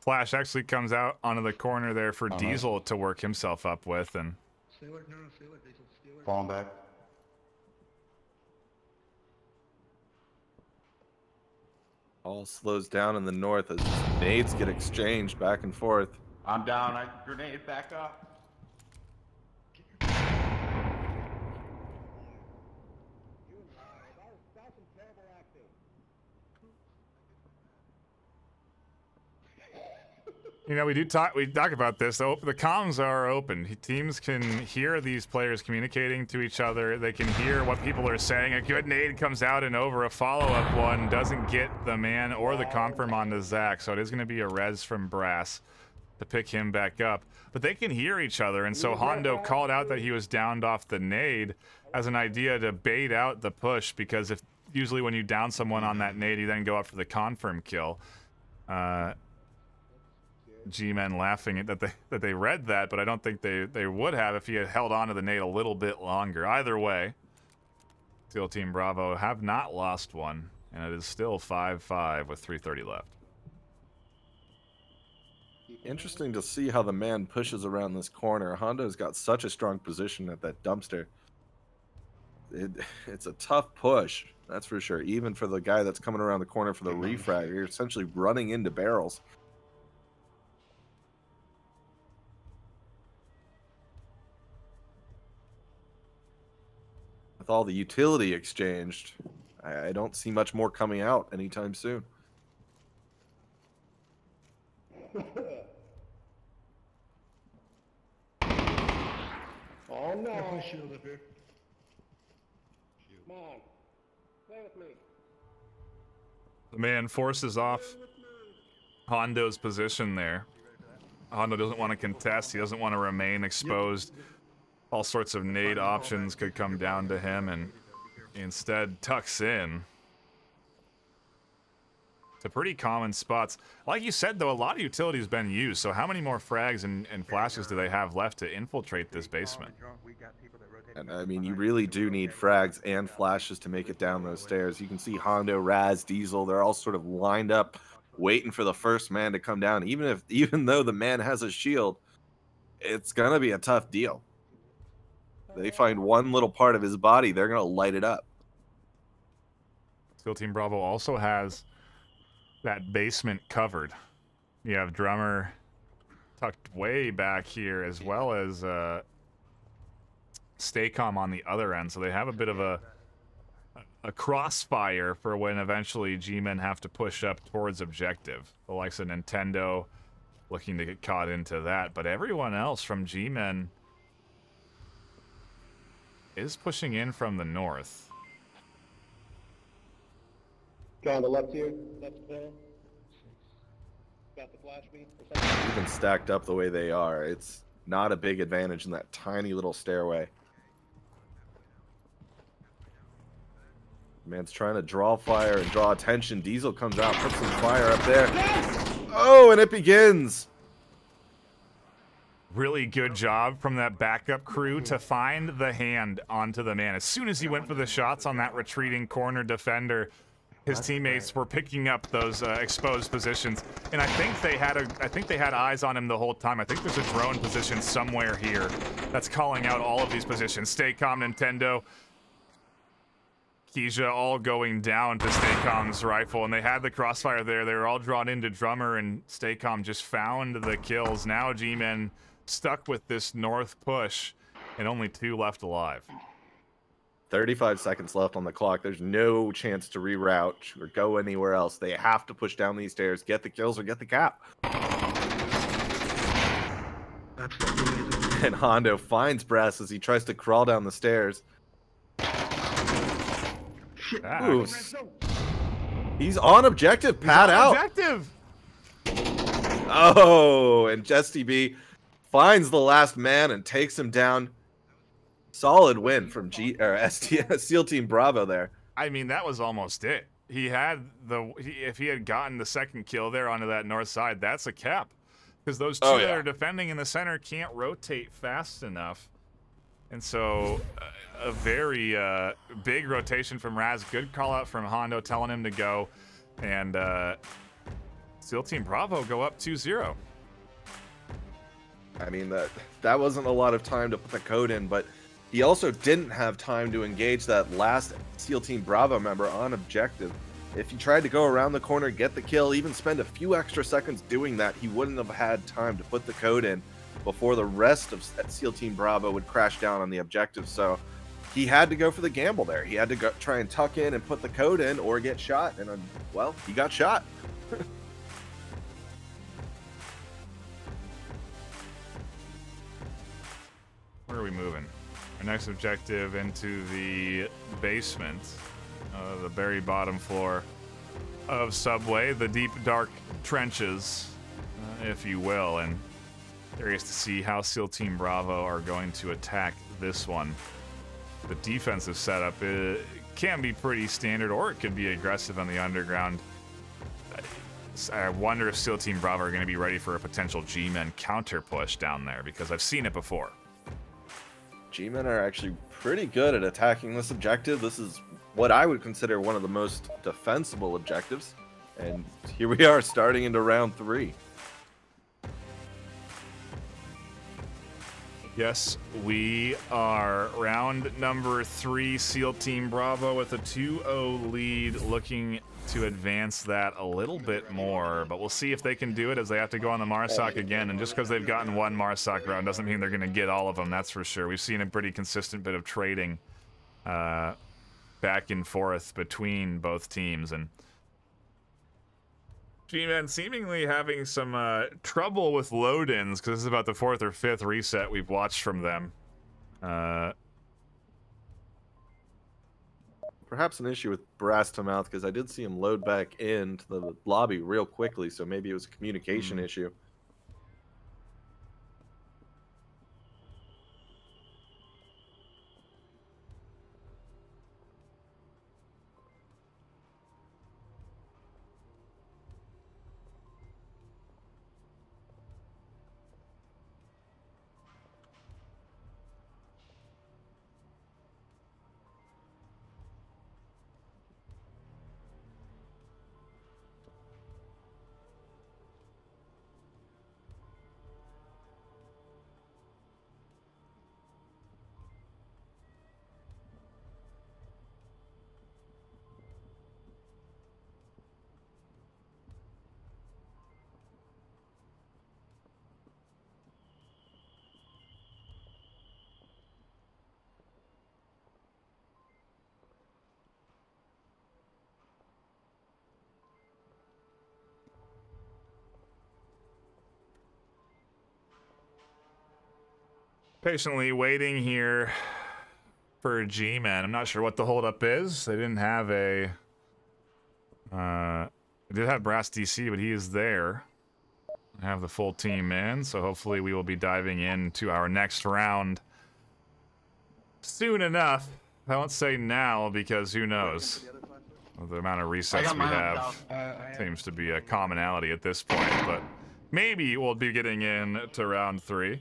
Flash actually comes out onto the corner there for Uh-huh. Diesel to work himself up with, and Stay alert, no, no, stay alert, Diesel, stay alert. Falling back. All slows down in the north as nades get exchanged back and forth. I'm down. I grenade back up. You know, we do talk. We talk about this. The, the comms are open. Teams can hear these players communicating to each other. They can hear what people are saying. A good nade comes out and over a follow-up one doesn't get the man or the confirm onto Zach. So it is going to be a res from Brass to pick him back up. But they can hear each other, and so Hondo called out that he was downed off the nade as an idea to bait out the push because if usually when you down someone on that nade, you then go up for the confirm kill. Uh, G-men laughing that they that they read that, but I don't think they they would have if he had held on to the nade a little bit longer. Either way, SEAL Team Bravo have not lost one, and it is still 5-5 with 3:30 left. Interesting to see how the man pushes around this corner. Hondo's got such a strong position at that dumpster. It, it's a tough push, that's for sure. Even for the guy that's coming around the corner for the refrag, you're essentially running into barrels. With all the utility exchanged, I, I don't see much more coming out anytime soon. Oh Got no! my shield up here. Come on. Play with me. The man forces off Hondo's position there. Hondo doesn't want to contest. He doesn't want to remain exposed. All sorts of nade options could come down to him, and instead tucks in to pretty common spots. Like you said, though, a lot of utility has been used. So how many more frags and, and flashes do they have left to infiltrate this basement? And I mean, you really do need frags and flashes to make it down those stairs. You can see Hondo, Raz, Diesel, they're all sort of lined up, waiting for the first man to come down. Even if, even though the man has a shield, it's gonna be a tough deal. They find one little part of his body, they're gonna light it up. SEAL Team Bravo also has that basement covered. You have drummer tucked way back here, as well as uh, Staycom on the other end. So they have a bit of a a crossfire for when eventually G-men have to push up towards objective. The likes of Nintendo looking to get caught into that, but everyone else from G-men is pushing in from the north. Guy on the left here. Left there. Got the flash beam. Even stacked up the way they are, it's not a big advantage in that tiny little stairway. Man's trying to draw fire and draw attention. Diesel comes out, puts some fire up there. Oh, and it begins. Really good job from that backup crew to find the hand onto the man. As soon as he went for the shots on that retreating corner defender, his teammates were picking up those uh, exposed positions, and I think they had a, I think they had eyes on him the whole time. I think there's a drone position somewhere here that's calling out all of these positions. Stay calm, Nintendo, Keisha all going down to Staycom's rifle, and they had the crossfire there. They were all drawn into Drummer, and Staycom just found the kills. Now G-Men stuck with this north push, and only two left alive. 35 seconds left on the clock. There's no chance to reroute or go anywhere else. They have to push down these stairs, get the kills, or get the cap. And Hondo finds Brass as he tries to crawl down the stairs. Back. Ah. Ooh. He's on objective. Pat out. Objective. Oh, and STB finds the last man and takes him down. Solid win from G or ST, SEAL Team Bravo there. I mean, that was almost it. He had the he, if he had gotten the second kill there onto that north side, that's a cap. Because those two Oh, that are defending in the center can't rotate fast enough, and so uh, a very uh, big rotation from Raz. Good call out from Hondo telling him to go, and uh, SEAL Team Bravo go up 2-0. I mean that that wasn't a lot of time to put the code in, but he also didn't have time to engage that last SEAL Team Bravo member on objective. If he tried to go around the corner, get the kill, even spend a few extra seconds doing that, he wouldn't have had time to put the code in before the rest of SEAL Team Bravo would crash down on the objective. So he had to go for the gamble there. He had to go try and tuck in and put the code in or get shot. And uh, well, he got shot. Moving? Our next objective into the basement, uh, the very bottom floor of Subway, the deep, dark trenches, uh, if you will. And curious to see how SEAL Team Bravo are going to attack this one. The defensive setup uh, can be pretty standard, or it could be aggressive on the underground. I wonder if SEAL Team Bravo are going to be ready for a potential G-Men counter push down there because I've seen it before. G-Men are actually pretty good at attacking this objective. This is what I would consider one of the most defensible objectives. And here we are starting into round three. Yes, we are round number three, SEAL Team Bravo with a 2 0 lead, looking to advance that a little bit more. But we'll see if they can do it as they have to go on the Marsoc again. And just because they've gotten one Marsoc round doesn't mean they're going to get all of them, that's for sure. We've seen a pretty consistent bit of trading uh, back and forth between both teams. And G-Men seemingly having some uh, trouble with load-ins because this is about the fourth or fifth reset we've watched from them. Uh, Perhaps an issue with Brass to Mouth because I did see him load back into the lobby real quickly, so maybe it was a communication mm. issue. Patiently waiting here for G-Man. I'm not sure what the holdup is. They didn't have a... Uh, they did have Brass DC, but he is there. I have the full team in, so hopefully we will be diving into our next round soon enough. I won't say now because who knows. The amount of resets we have. Uh, seems to be a commonality at this point, but maybe we'll be getting in to round three.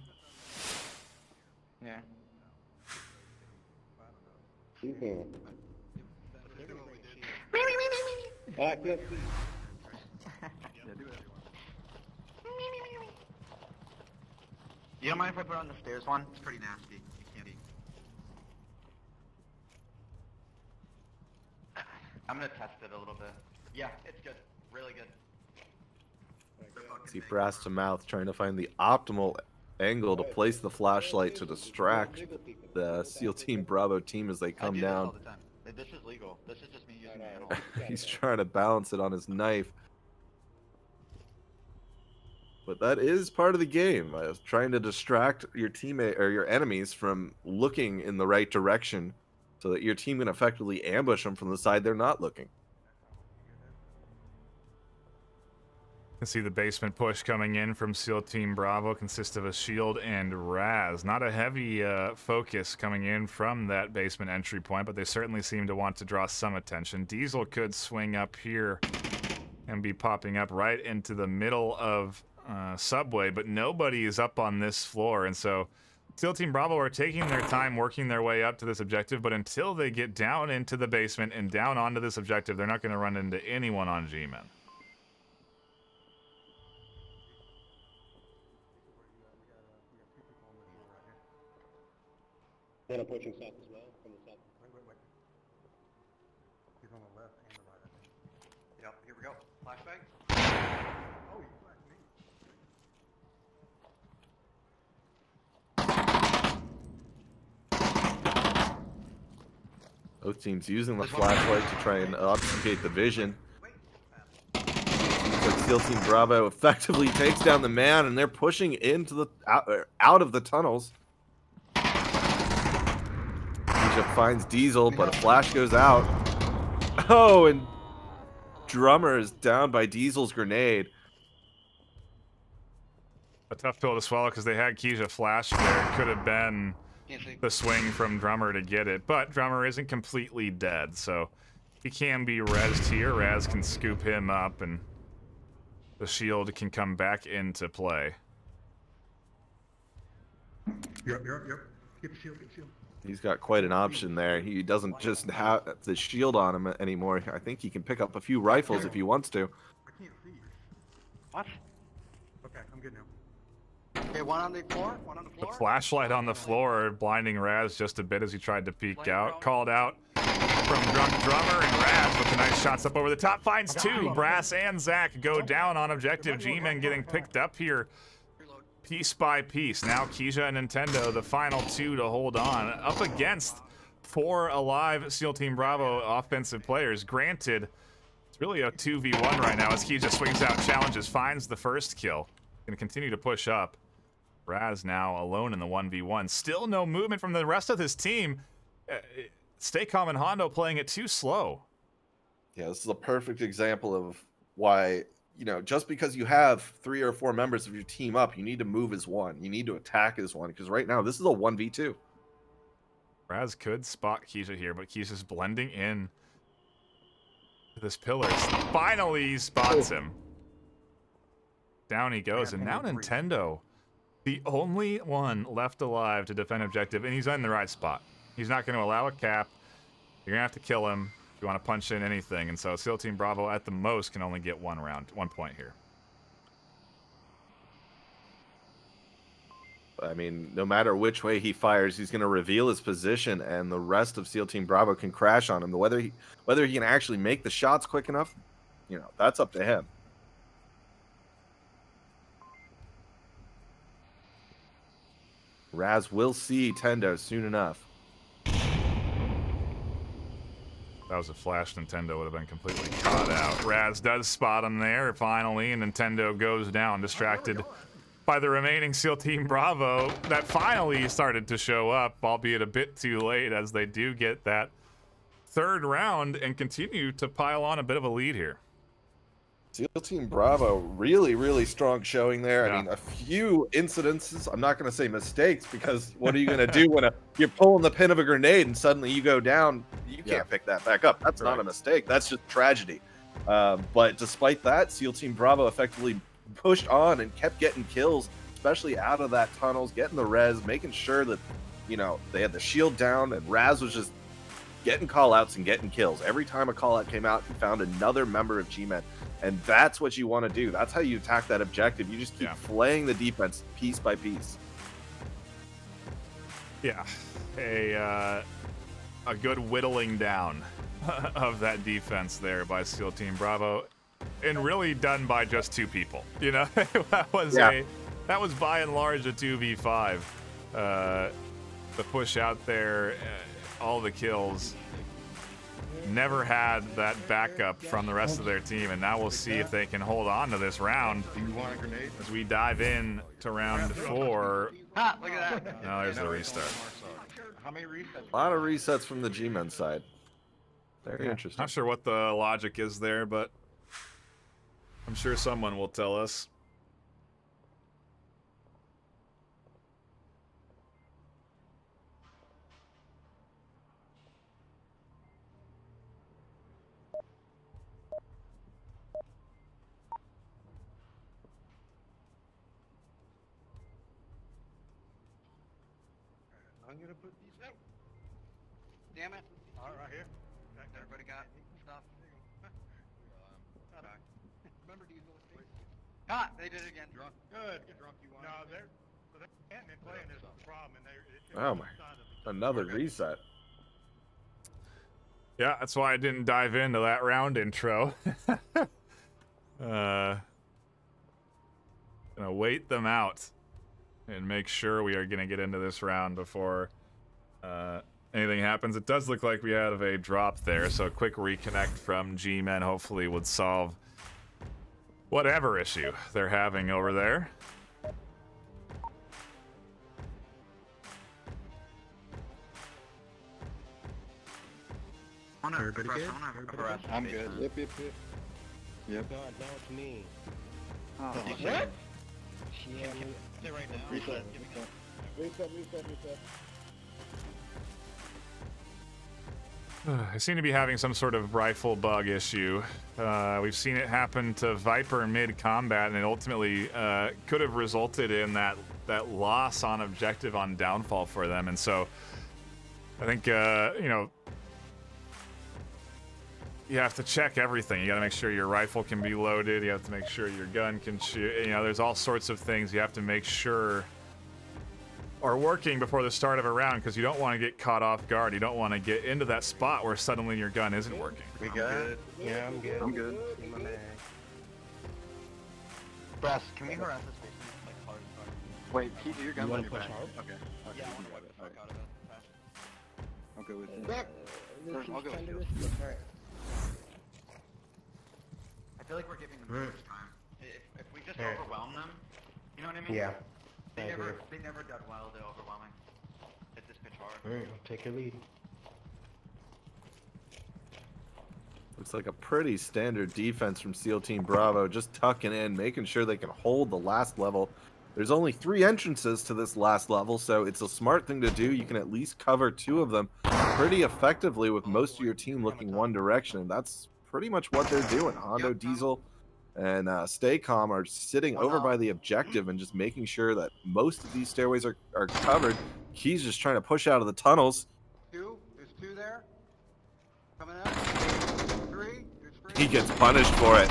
Yeah. Alright, good. You don't mind if I put on the stairs one? It's pretty nasty. You can't eat. I'm gonna test it a little bit. Yeah, it's good. Really good. See Brass to Mouth trying to find the optimal angle to place the flashlight to distract the SEAL Team Bravo team as they come do down. This is legal. This is just me using my. He's trying to balance it on his knife. But that is part of the game. Uh, trying to distract your teammate or your enemies from looking in the right direction so that your team can effectively ambush them from the side they're not looking. Can see the basement push coming in from SEAL Team Bravo consists of a shield and Raz. Not a heavy uh, focus coming in from that basement entry point, but they certainly seem to want to draw some attention. Diesel could swing up here and be popping up right into the middle of uh, Subway, but nobody is up on this floor, and so SEAL Team Bravo are taking their time working their way up to this objective, but until they get down into the basement and down onto this objective, they're not going to run into anyone on G-Men. Then I'm south as well, from the south. He's on the left and the right, I think. Yep, here we go. Flashbang. Oh, you flashed me. Both teams using the flashlight to try and obfuscate the vision. But like SEAL Team Bravo effectively takes down the man, and they're pushing into the out, er, out of the tunnels. Nisha finds Diesel, but a flash goes out. Oh, and Drummer is down by Diesel's grenade. A tough pill to swallow because they had Keisha flash there. It could have been the swing from Drummer to get it, but Drummer isn't completely dead, so he can be rezzed here. Raz can scoop him up, and the shield can come back into play. Yep, yep, yep. Get the shield, get the shield. He's got quite an option there. He doesn't just have the shield on him anymore. I think he can pick up a few rifles if he wants to. I can't see you. What? Okay, I'm good now. Okay, one on the floor. One on the The floor. flashlight on the floor blinding Raz just a bit as he tried to peek out. Called out from Drunk Drummer and Raz with the nice shots up over the top. Finds two. Brass and Zach go down on objective. G-Men getting picked up here piece by piece. Now Keisha and Nintendo, the final two to hold on. Up against four alive SEAL Team Bravo offensive players. Granted, it's really a 2v1 right now as Keisha swings out, challenges, finds the first kill. Gonna continue to push up. Raz now alone in the 1v1. Still no movement from the rest of his team. Uh, Staycom and Hondo playing it too slow. Yeah, this is a perfect example of why, you know, just because you have three or four members of your team up, you need to move as one. You need to attack as one. Because right now, this is a 1v2. Raz could spot Keisha here, but Keisha's blending in to this pillar. Finally spots oh. him. Down he goes, and now Nintendo, the only one left alive to defend objective, and he's in the right spot. He's not going to allow a cap. You're going to have to kill him if you want to punch in anything, and so SEAL Team Bravo at the most can only get one round, one point here. I mean, no matter which way he fires, he's going to reveal his position, and the rest of SEAL Team Bravo can crash on him. Whether he whether he can actually make the shots quick enough, you know, that's up to him. Raz will see Tendo soon enough. That was a flash. Nintendo would have been completely caught out. Raz does spot him there finally, and Nintendo goes down, distracted by the remaining SEAL Team Bravo that finally started to show up, albeit a bit too late, as they do get that third round and continue to pile on a bit of a lead here. SEAL Team Bravo, really, really strong showing there. Yeah. I mean, a few incidences. I'm not going to say mistakes because what are you going to do when a, you're pulling the pin of a grenade and suddenly you go down? You can't pick that back up. That's not a mistake. That's just tragedy. Um, but despite that, SEAL Team Bravo effectively pushed on and kept getting kills, especially out of that tunnels, getting the res, making sure that you know they had the shield down, and Raz was just getting call outs and getting kills. Every time a call out came out, he found another member of G Men. And that's what you want to do. That's how you attack that objective. You just keep Yeah. flaying the defense piece by piece. Yeah, a uh, a good whittling down of that defense there by SEAL Team Bravo, and really done by just two people. You know, that was Yeah. a that was by and large a two v five. Uh, the push out there, uh, all the kills. Never had that backup from the rest of their team, and now we'll see if they can hold on to this round You want a grenade? as we dive in to round four. Ah, look at that. Now there's the restart. How many resets? A lot of resets from the G-Men side. Very interesting. Not sure what the logic is there, but I'm sure someone will tell us. I'm gonna put these out. Damn it. All right, right here. Back there. Everybody got stuff? Sorry. Remember Diesel Estate? They did it again. Drunk. Good. Drunk you want? No, they're, so they can't been playing this problem and they're. it's Oh my- inside of Another reset. Yeah, that's why I didn't dive into that round intro. uh, gonna wait them out and make sure we are gonna get into this round before uh, anything happens. It does look like we have a drop there, so a quick reconnect from G-Men hopefully would solve whatever issue they're having over there. Wanna Everybody good? wanna Everybody good? I'm good. man. Yep, yep, yep. God, now it's me. Oh, What? Yeah, me. Right now. Reset. Give. Reset, reset, reset. I seem to be having some sort of rifle bug issue. Uh, we've seen it happen to Viper mid combat, and it ultimately uh, could have resulted in that that loss on objective on downfall for them. And so, I think uh, you know you have to check everything. You got to make sure your rifle can be loaded. You have to make sure your gun can shoot. You know, there's all sorts of things you have to make sure are working before the start of a round because you don't want to get caught off guard. You don't want to get into that spot where suddenly your gun isn't working. We good? Yeah, I'm good. I'm good. In my bag. Brass, can we harass this space? Like hard, hard. Wait, Pete, your gun's wanna on your push back. hard? Okay. okay. Yeah, I want to wipe the fuck out of it. I'll go with you. Back. Sure, I'll go with you. Alright. I feel like we're giving them too much time. If, if we just Alright. overwhelm them, you know what I mean? Yeah. They never, agree. they never done well to overwhelming. Hit this pitch hard. Alright, take your lead. Looks like a pretty standard defense from SEAL Team Bravo, just tucking in, making sure they can hold the last level. There's only three entrances to this last level, so it's a smart thing to do. You can at least cover two of them pretty effectively with most of your team looking one direction, and that's pretty much what they're doing. Hondo, Yep. Diesel, and uh, Staycom are sitting over by the objective and just making sure that most of these stairways are, are covered. Key's just trying to push out of the tunnels. Two, there's two there. Coming out. Three, there's three. He gets punished for it.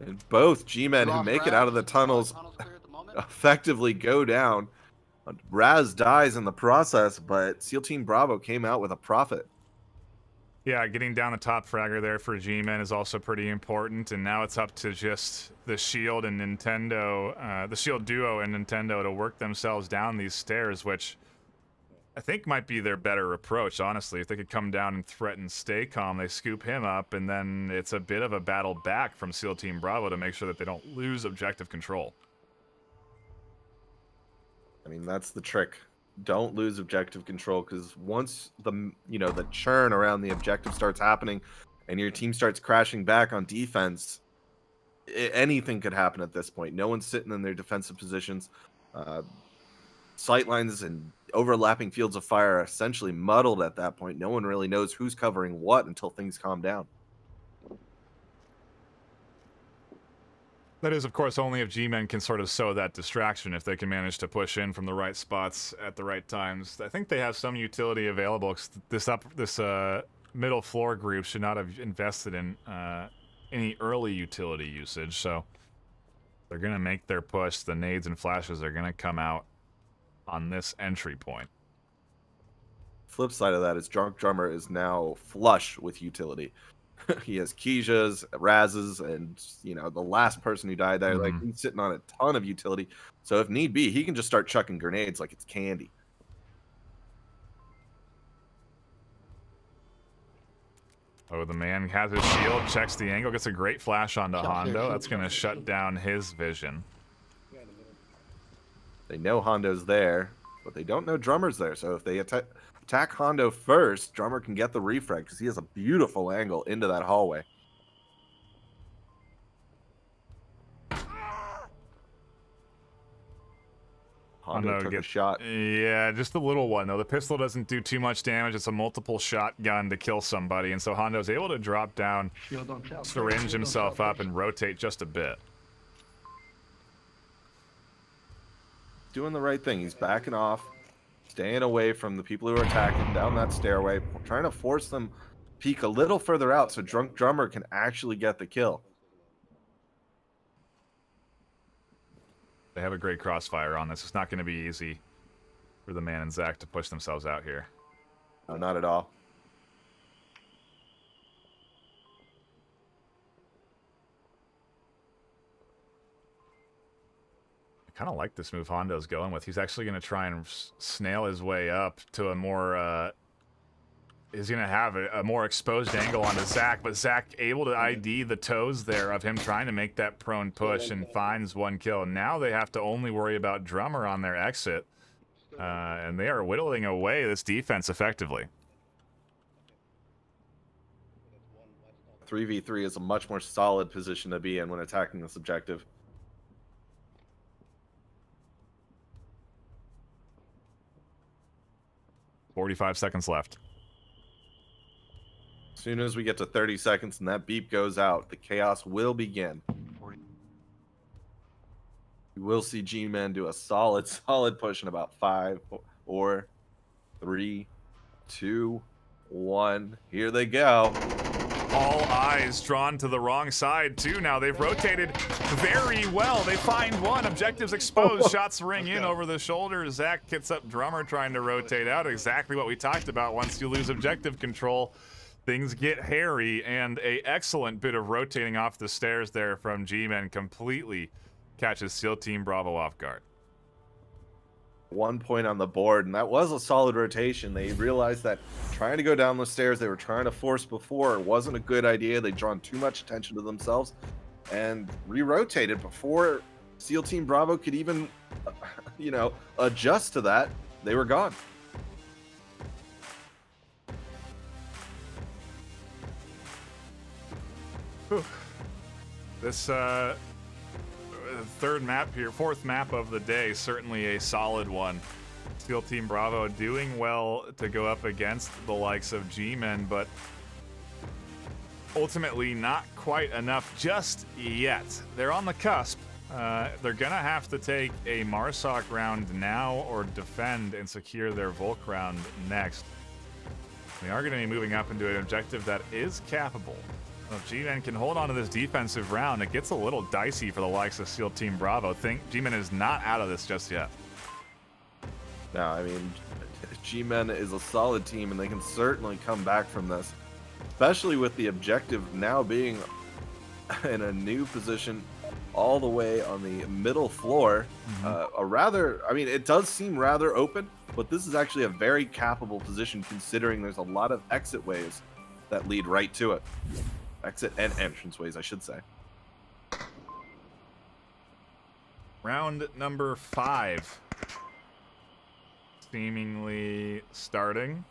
And both G-men who make it out of the tunnels Tunnels clear at the effectively go down. Raz dies in the process, but SEAL Team Bravo came out with a profit. Yeah, getting down the top fragger there for G-Men is also pretty important, and now it's up to just the Shield and Nintendo, uh, the Shield duo and Nintendo to work themselves down these stairs, which I think might be their better approach, honestly. If they could come down and threaten Staycom, they scoop him up, and then it's a bit of a battle back from SEAL Team Bravo to make sure that they don't lose objective control. I mean, that's the trick. Don't lose objective control because once the you know the churn around the objective starts happening, and your team starts crashing back on defense, anything could happen at this point. No one's sitting in their defensive positions. Uh, sight lines and overlapping fields of fire are essentially muddled at that point. No one really knows who's covering what until things calm down. That is, of course, only if G-Men can sort of sow that distraction, if they can manage to push in from the right spots at the right times. I think they have some utility available. This up, this uh, middle floor group should not have invested in uh, any early utility usage, so they're gonna make their push. The nades and flashes are gonna come out on this entry point. Flip side of that is Drunk Drummer is now flush with utility. he has Keisha's, Raz's, and you know the last person who died there. Like Mhm. he's sitting on a ton of utility. So if need be, he can just start chucking grenades like it's candy. Oh, the man has his shield, checks the angle, gets a great flash onto Shot there, Hondo. shoot, That's gonna shot shut down his vision. They know Hondo's there. but they don't know Drummer's there. So if they atta- attack Hondo first, Drummer can get the refrag because he has a beautiful angle into that hallway. Hondo Hondo took a shot. Yeah, just a little one though. The pistol doesn't do too much damage. It's a multiple shotgun to kill somebody, and so Hondo's able to drop down, Shield on top. syringe himself up, and rotate just a bit. doing the right thing. He's backing off, staying away from the people who are attacking down that stairway, trying to force them peek a little further out so Drunk Drummer can actually get the kill. They have a great crossfire on this. It's not going to be easy for the man and Zach to push themselves out here. No, not at all. Kind of like this move Hondo's going with. He's actually going to try and snail his way up to a more. Uh, he's going to have a, a more exposed angle onto Zach, but Zach able to ID the toes there of him trying to make that prone push and finds one kill. Now they have to only worry about Drummer on their exit, uh, and they are whittling away this defense effectively. 3v3 is a much more solid position to be in when attacking this objective. Forty-five seconds left. As soon as we get to 30 seconds and that beep goes out, the chaos will begin. You will see G-Men do a solid, solid push in about five or three, two, one. Here they go. All eyes drawn to the wrong side too. Now they've rotated very well. They find one. Objectives exposed. Shots ring in over the shoulder. Zach gets up drummer trying to rotate out. Exactly what we talked about. Once you lose objective control things get hairy. And a excellent bit of rotating off the stairs there from g-men completely catches seal team bravo off guard one point on the board, and that was a solid rotation. They realized that trying to go down the stairs they were trying to force before wasn't a good idea. They'd drawn too much attention to themselves and re-rotated before SEAL Team Bravo could even, you know, adjust to that. They were gone. This uh, third map here, fourth map of the day, certainly a solid one. SEAL Team Bravo doing well to go up against the likes of G-Men, but ultimately not quite enough just yet. They're on the cusp. Uh, they're gonna have to take a Marsoc round now or defend and secure their Volk round next. They are going to be moving up into an objective that is capable. If G-Men can hold on to this defensive round, it gets a little dicey for the likes of SEAL Team Bravo. Think G-Men is not out of this just yet. No, I mean, G-Men is a solid team, and they can certainly come back from this, especially with the objective now being in a new position all the way on the middle floor. Uh, a rather, I mean, it does seem rather open, but this is actually a very capable position considering there's a lot of exit ways that lead right to it. Exit and entrance ways, I should say. Round number five. Seemingly starting.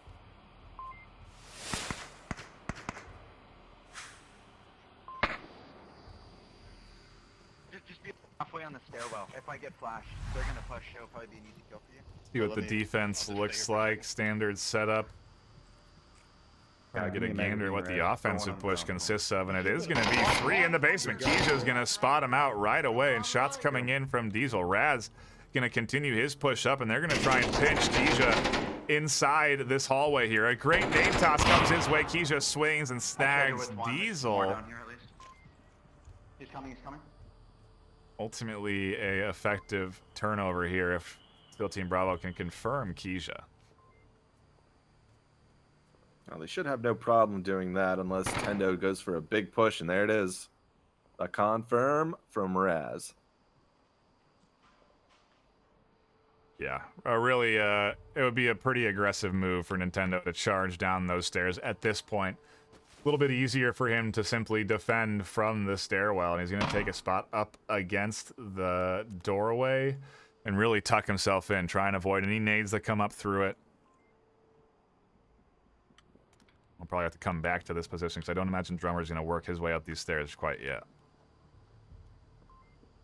Just, just be halfway on the stairwell. If I get flashed, they're gonna push. It'll probably be an easy kill for you. See what the defense looks take it from like. Standard setup. Gotta get a gander at what the offensive push consists of, and it is going to be three in the basement. Kija's going to spot him out right away, and shots coming in from Diesel. Raz going to continue his push up, and they're going to try and pinch Kija inside this hallway here. A great nade toss comes his way. Kija swings and snags with one. More Diesel. down here at least. He's coming. He's coming. Ultimately, a effective turnover here if SEAL Team Bravo can confirm Kija. Now, they should have no problem doing that unless Tendo goes for a big push, and there it is. A confirm from Raz. Yeah, uh, really, uh, it would be a pretty aggressive move for Nintendo to charge down those stairs at this point. A little bit easier for him to simply defend from the stairwell, and he's going to take a spot up against the doorway. and really tuck himself in, try and avoid any nades that come up through it. I'll probably have to come back to this position because I don't imagine Drummer's going to work his way up these stairs quite yet.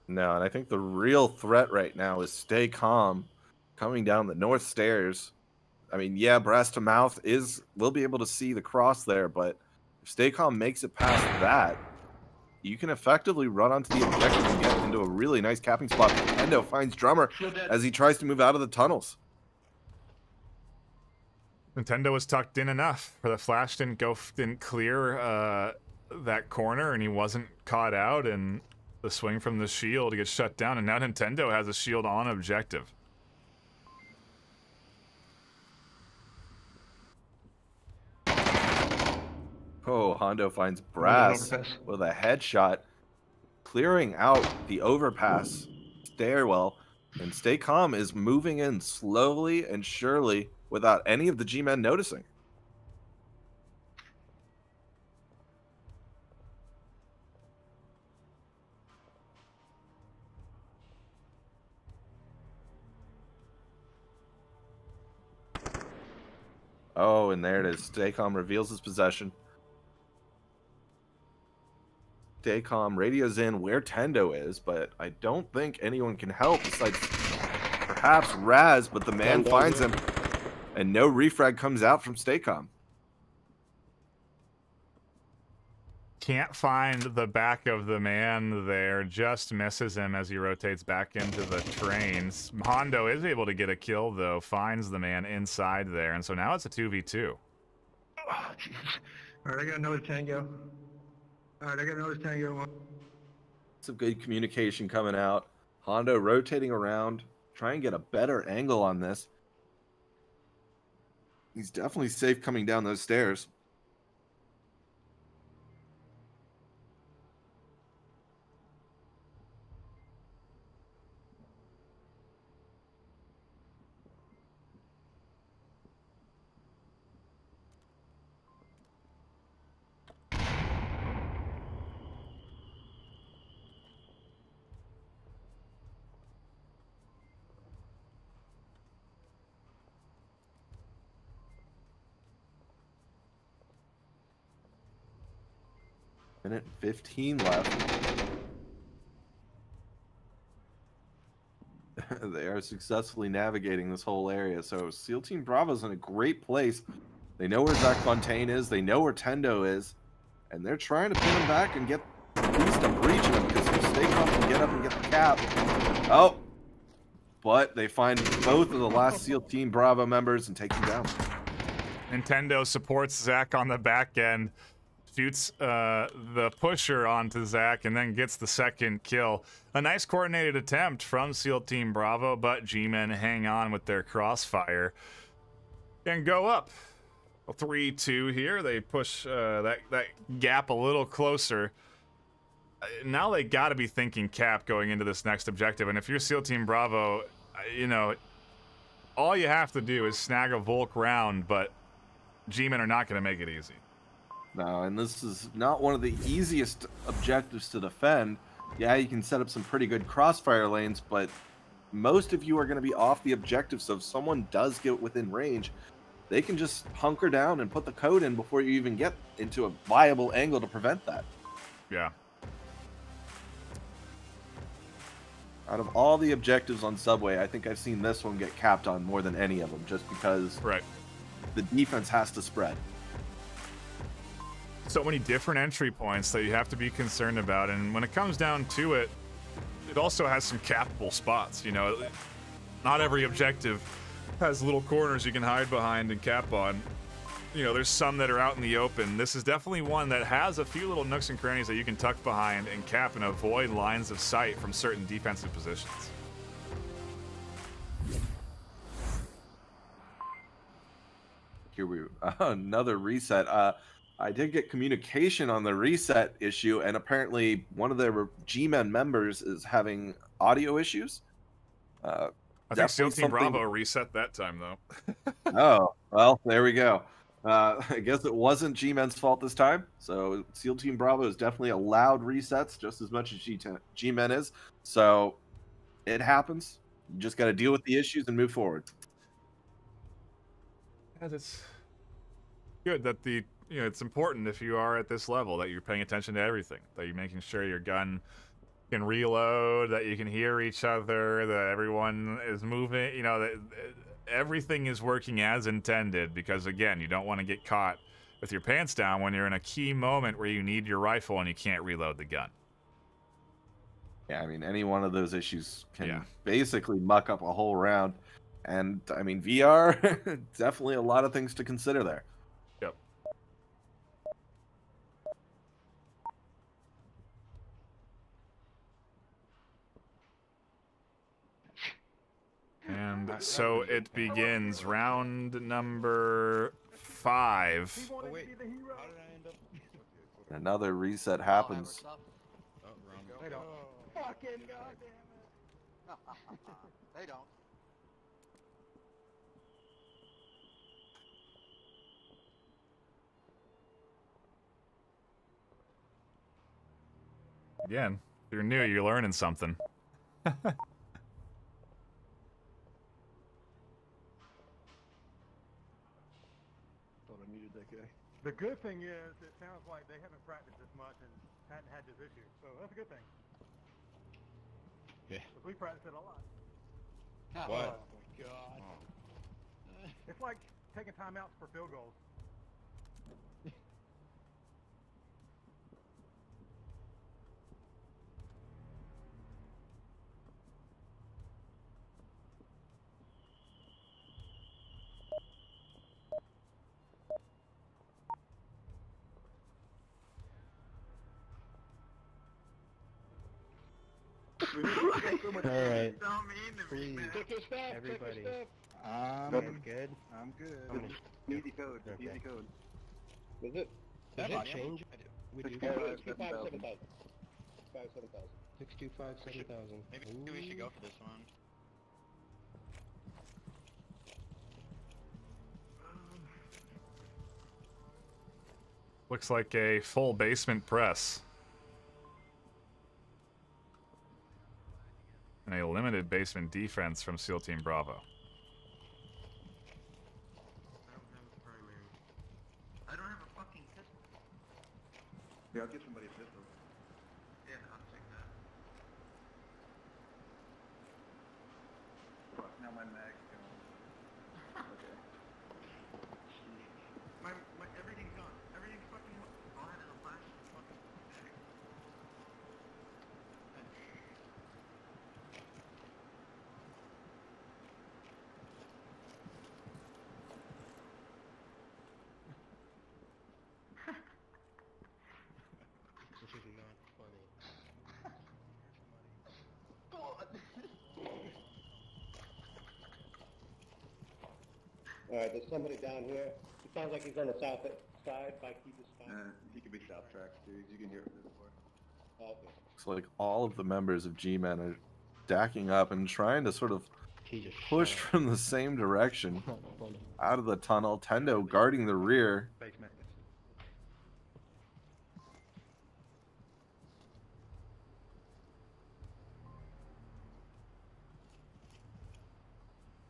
No, and I think the real threat right now is Staycom coming down the north stairs. I mean, yeah, brass to mouth is we'll be able to see the cross there, but if Staycom makes it past that, you can effectively run onto the objective and get into a really nice capping spot. Nintendo finds drummer as he tries to move out of the tunnels. Nintendo was tucked in enough for the flash didn't go didn't clear uh, that corner and he wasn't caught out and the swing from the shield gets shut down and now Nintendo has a shield on objective. Oh, Hondo finds Brass with a headshot, clearing out the overpass stairwell. And Staycom is moving in slowly and surely without any of the G men noticing. Oh, and there it is. Staycom reveals his possession. Staycom radios in where Tendo is, but I don't think anyone can help besides perhaps Raz, but the man Tendo, finds him and no refrag comes out from Staycom. Can't find the back of the man there, just misses him as he rotates back into the trains. Hondo is able to get a kill though, finds the man inside there, and so now it's a 2v2. Oh, Jesus. All right, I got another tango. All right, I got another tango. Some good communication coming out. Hondo rotating around, try and get a better angle on this. He's definitely safe coming down those stairs. Minute 15 left. they are successfully navigating this whole area. So SEAL Team Bravo's in a great place. They know where Zach Fontaine is. They know where Tendo is. And they're trying to pin him back and get at least a breach in him because if Staycom and get up and get the cap. Oh! But they find both of the last SEAL Team Bravo members and take them down. Nintendo supports Zach on the back end, shoots uh, the pusher onto Zach, and then gets the second kill. A nice coordinated attempt from SEAL Team Bravo, but G-Men hang on with their crossfire and go up. 3-2 here. They push uh, that, that gap a little closer. Uh, Now they got to be thinking cap going into this next objective. And if you're SEAL Team Bravo, uh, you know, all you have to do is snag a Volk round, but G-Men are not going to make it easy. No, and this is not one of the easiest objectives to defend. Yeah, you can set up some pretty good crossfire lanes, but most of you are going to be off the objective. So if someone does get within range, they can just hunker down and put the code in before you even get into a viable angle to prevent that. Yeah. Out of all the objectives on Subway, I think I've seen this one get capped on more than any of them, just because Right. the defense has to spread. So many different entry points that you have to be concerned about. And when it comes down to it, it also has some capable spots. You know, not every objective has little corners you can hide behind and cap on. You know, there's some that are out in the open. This is definitely one that has a few little nooks and crannies that you can tuck behind and cap and avoid lines of sight from certain defensive positions. Here we another reset. Uh, I did get communication on the reset issue, and apparently one of the G-Men members is having audio issues. Uh, I think SEAL Team something- Bravo reset that time, though. oh, well, there we go. Uh, I guess it wasn't G-Men's fault this time. So SEAL Team Bravo is definitely allowed resets just as much as G- G-Men is. So it happens. You just got to deal with the issues and move forward. And it's good that the you know it's important if you are at this level that you're paying attention to everything, that you're making sure your gun can reload, that you can hear each other, that everyone is moving, you know, that everything is working as intended because again, you don't want to get caught with your pants down when you're in a key moment where you need your rifle and you can't reload the gun. Yeah, I mean, any one of those issues can Yeah. basically muck up a whole round. And I mean, VR, definitely a lot of things to consider there. Yep. And so it begins round number five. Wait. How did I end up? Another reset happens. They don't. Fucking goddamn it. they don't. Again, if you're new, you're learning something. Thought I muted that guy. The good thing is, it sounds like they haven't practiced as much and hadn't had this issue, so that's a good thing. Yeah. 'Cause we practice it a lot. What? Oh my god. It's like taking timeouts for field goals. Alright. Don't mean to be, Please. Everybody. Um, Good. Good. I'm good. How many- Easy code. Okay. Easy code. Was it? Does it change? We do. Six five, it's two seven five thousand. seven thousand. Five seven thousand. Six two five seven thousand. Maybe we should go for this one. Looks like a full basement press. And a limited basement defense from SEAL Team Bravo. I don't have a primary. I don't have a fucking pistol. Yeah, I'll get somebody a pistol. Yeah, I'll take that. Fuck, now my mag's gone. Okay. My, my, everything's gone. Everything's fucking gone. All I had is a flash and a fucking mag. This is not funny. Alright, there's somebody down here. It sounds like he's on the south side by Keith's spot. Uh, he could be south tracks, dude. You can hear it before. Okay. Looks like all of the members of G-Men are stacking up and trying to sort of push from the same direction up. Not funny. out of the tunnel. Tendo guarding the rear.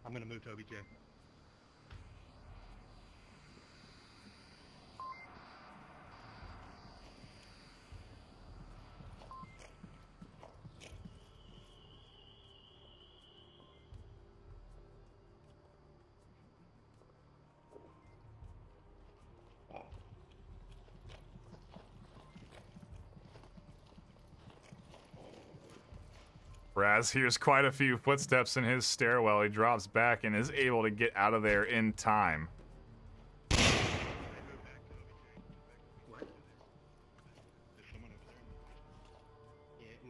I'm gonna move to OBJ. Raz hears quite a few footsteps in his stairwell. He drops back and is able to get out of there in time.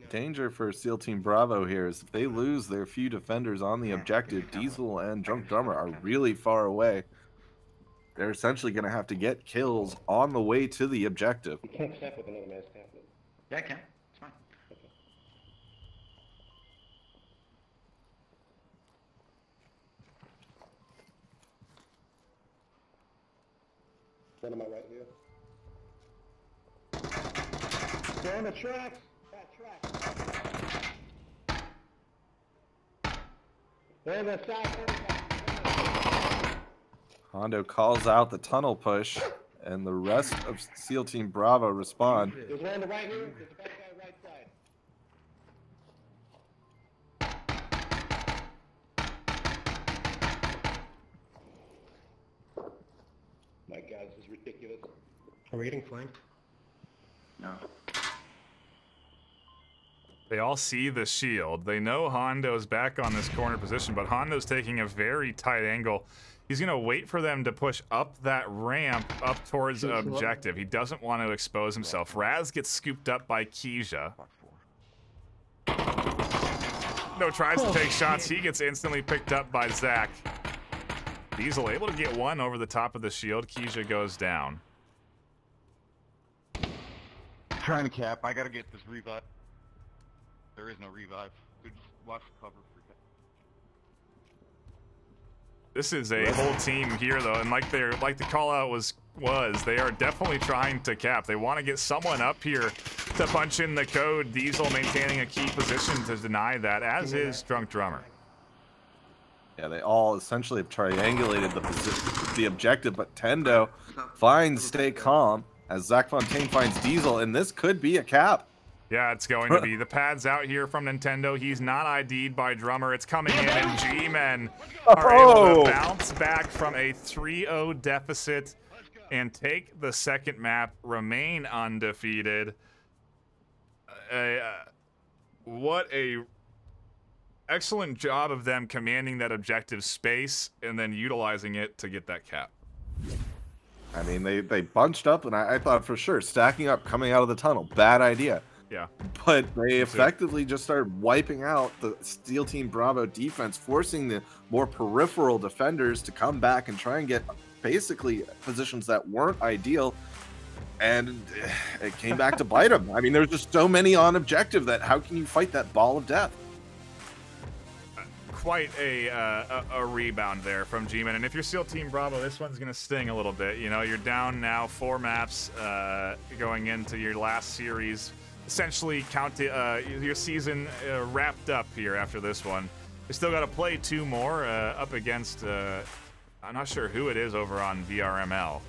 Danger for SEAL Team Bravo here is if they lose their few defenders on the objective, Diesel and Drunk Drummer are really far away. They're essentially going to have to get kills on the way to the objective. You can't stack with another man's. Yeah, I can. It's fine. One on my right here. Damn the tracks! That track! They're in the. Hondo calls out the tunnel push, and the rest of SEAL Team Bravo respond. There's one on the right here. There's a bad guy right side. My God, this is ridiculous. Are we getting flanked? No. They all see the shield. They know Hondo's back on this corner position, but Hondo's taking a very tight angle. He's going to wait for them to push up that ramp up towards objective. He doesn't want to expose himself. Raz gets scooped up by Keisha. No tries to take shots. He gets instantly picked up by Zach. Diesel able to get one over the top of the shield. Keisha goes down. Trying to cap. I gotta get this revive. There is no revive. Good watch cover for cap. This is a whole team here, though, and like they're like the call out was was, they are definitely trying to cap. They want to get someone up here to punch in the code. Diesel maintaining a key position to deny that, as is Drunk Drummer. Yeah, they all essentially have triangulated the the objective, but Tendo finds Staycom as Zach Fontaine finds Diesel, and this could be a cap. Yeah, it's going to be. The pad's out here from Nintendo. He's not ID'd by Drummer. It's coming in, and G-Men are able Oh. to bounce back from a 3-0 deficit and take the second map, remain undefeated. Uh, what a excellent job of them commanding that objective space and then utilizing it to get that cap. I mean, they, they bunched up, and I, I thought for sure stacking up coming out of the tunnel, bad idea. Yeah. But they effectively just started wiping out the SEAL Team Bravo defense, forcing the more peripheral defenders to come back and try and get basically positions that weren't ideal. And it came back to bite them. I mean, there's just so many on objective that how can you fight that ball of death? Quite a, uh, a a rebound there from G-Men. And if you're SEAL Team Bravo, this one's gonna sting a little bit. You know, you're down now four maps uh, going into your last series. Essentially, count uh, your season uh, wrapped up here after this one. You still got to play two more uh, up against. Uh, I'm not sure who it is over on VRML.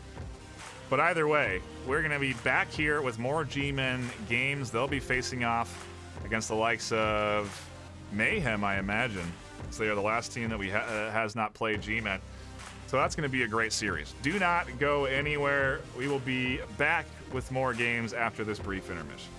But either way, we're going to be back here with more G-Men games. They'll be facing off against the likes of Mayhem, I imagine. So they are the last team that we ha- uh, has not played G-Men. So that's going to be a great series. Do not go anywhere. We will be back with more games after this brief intermission.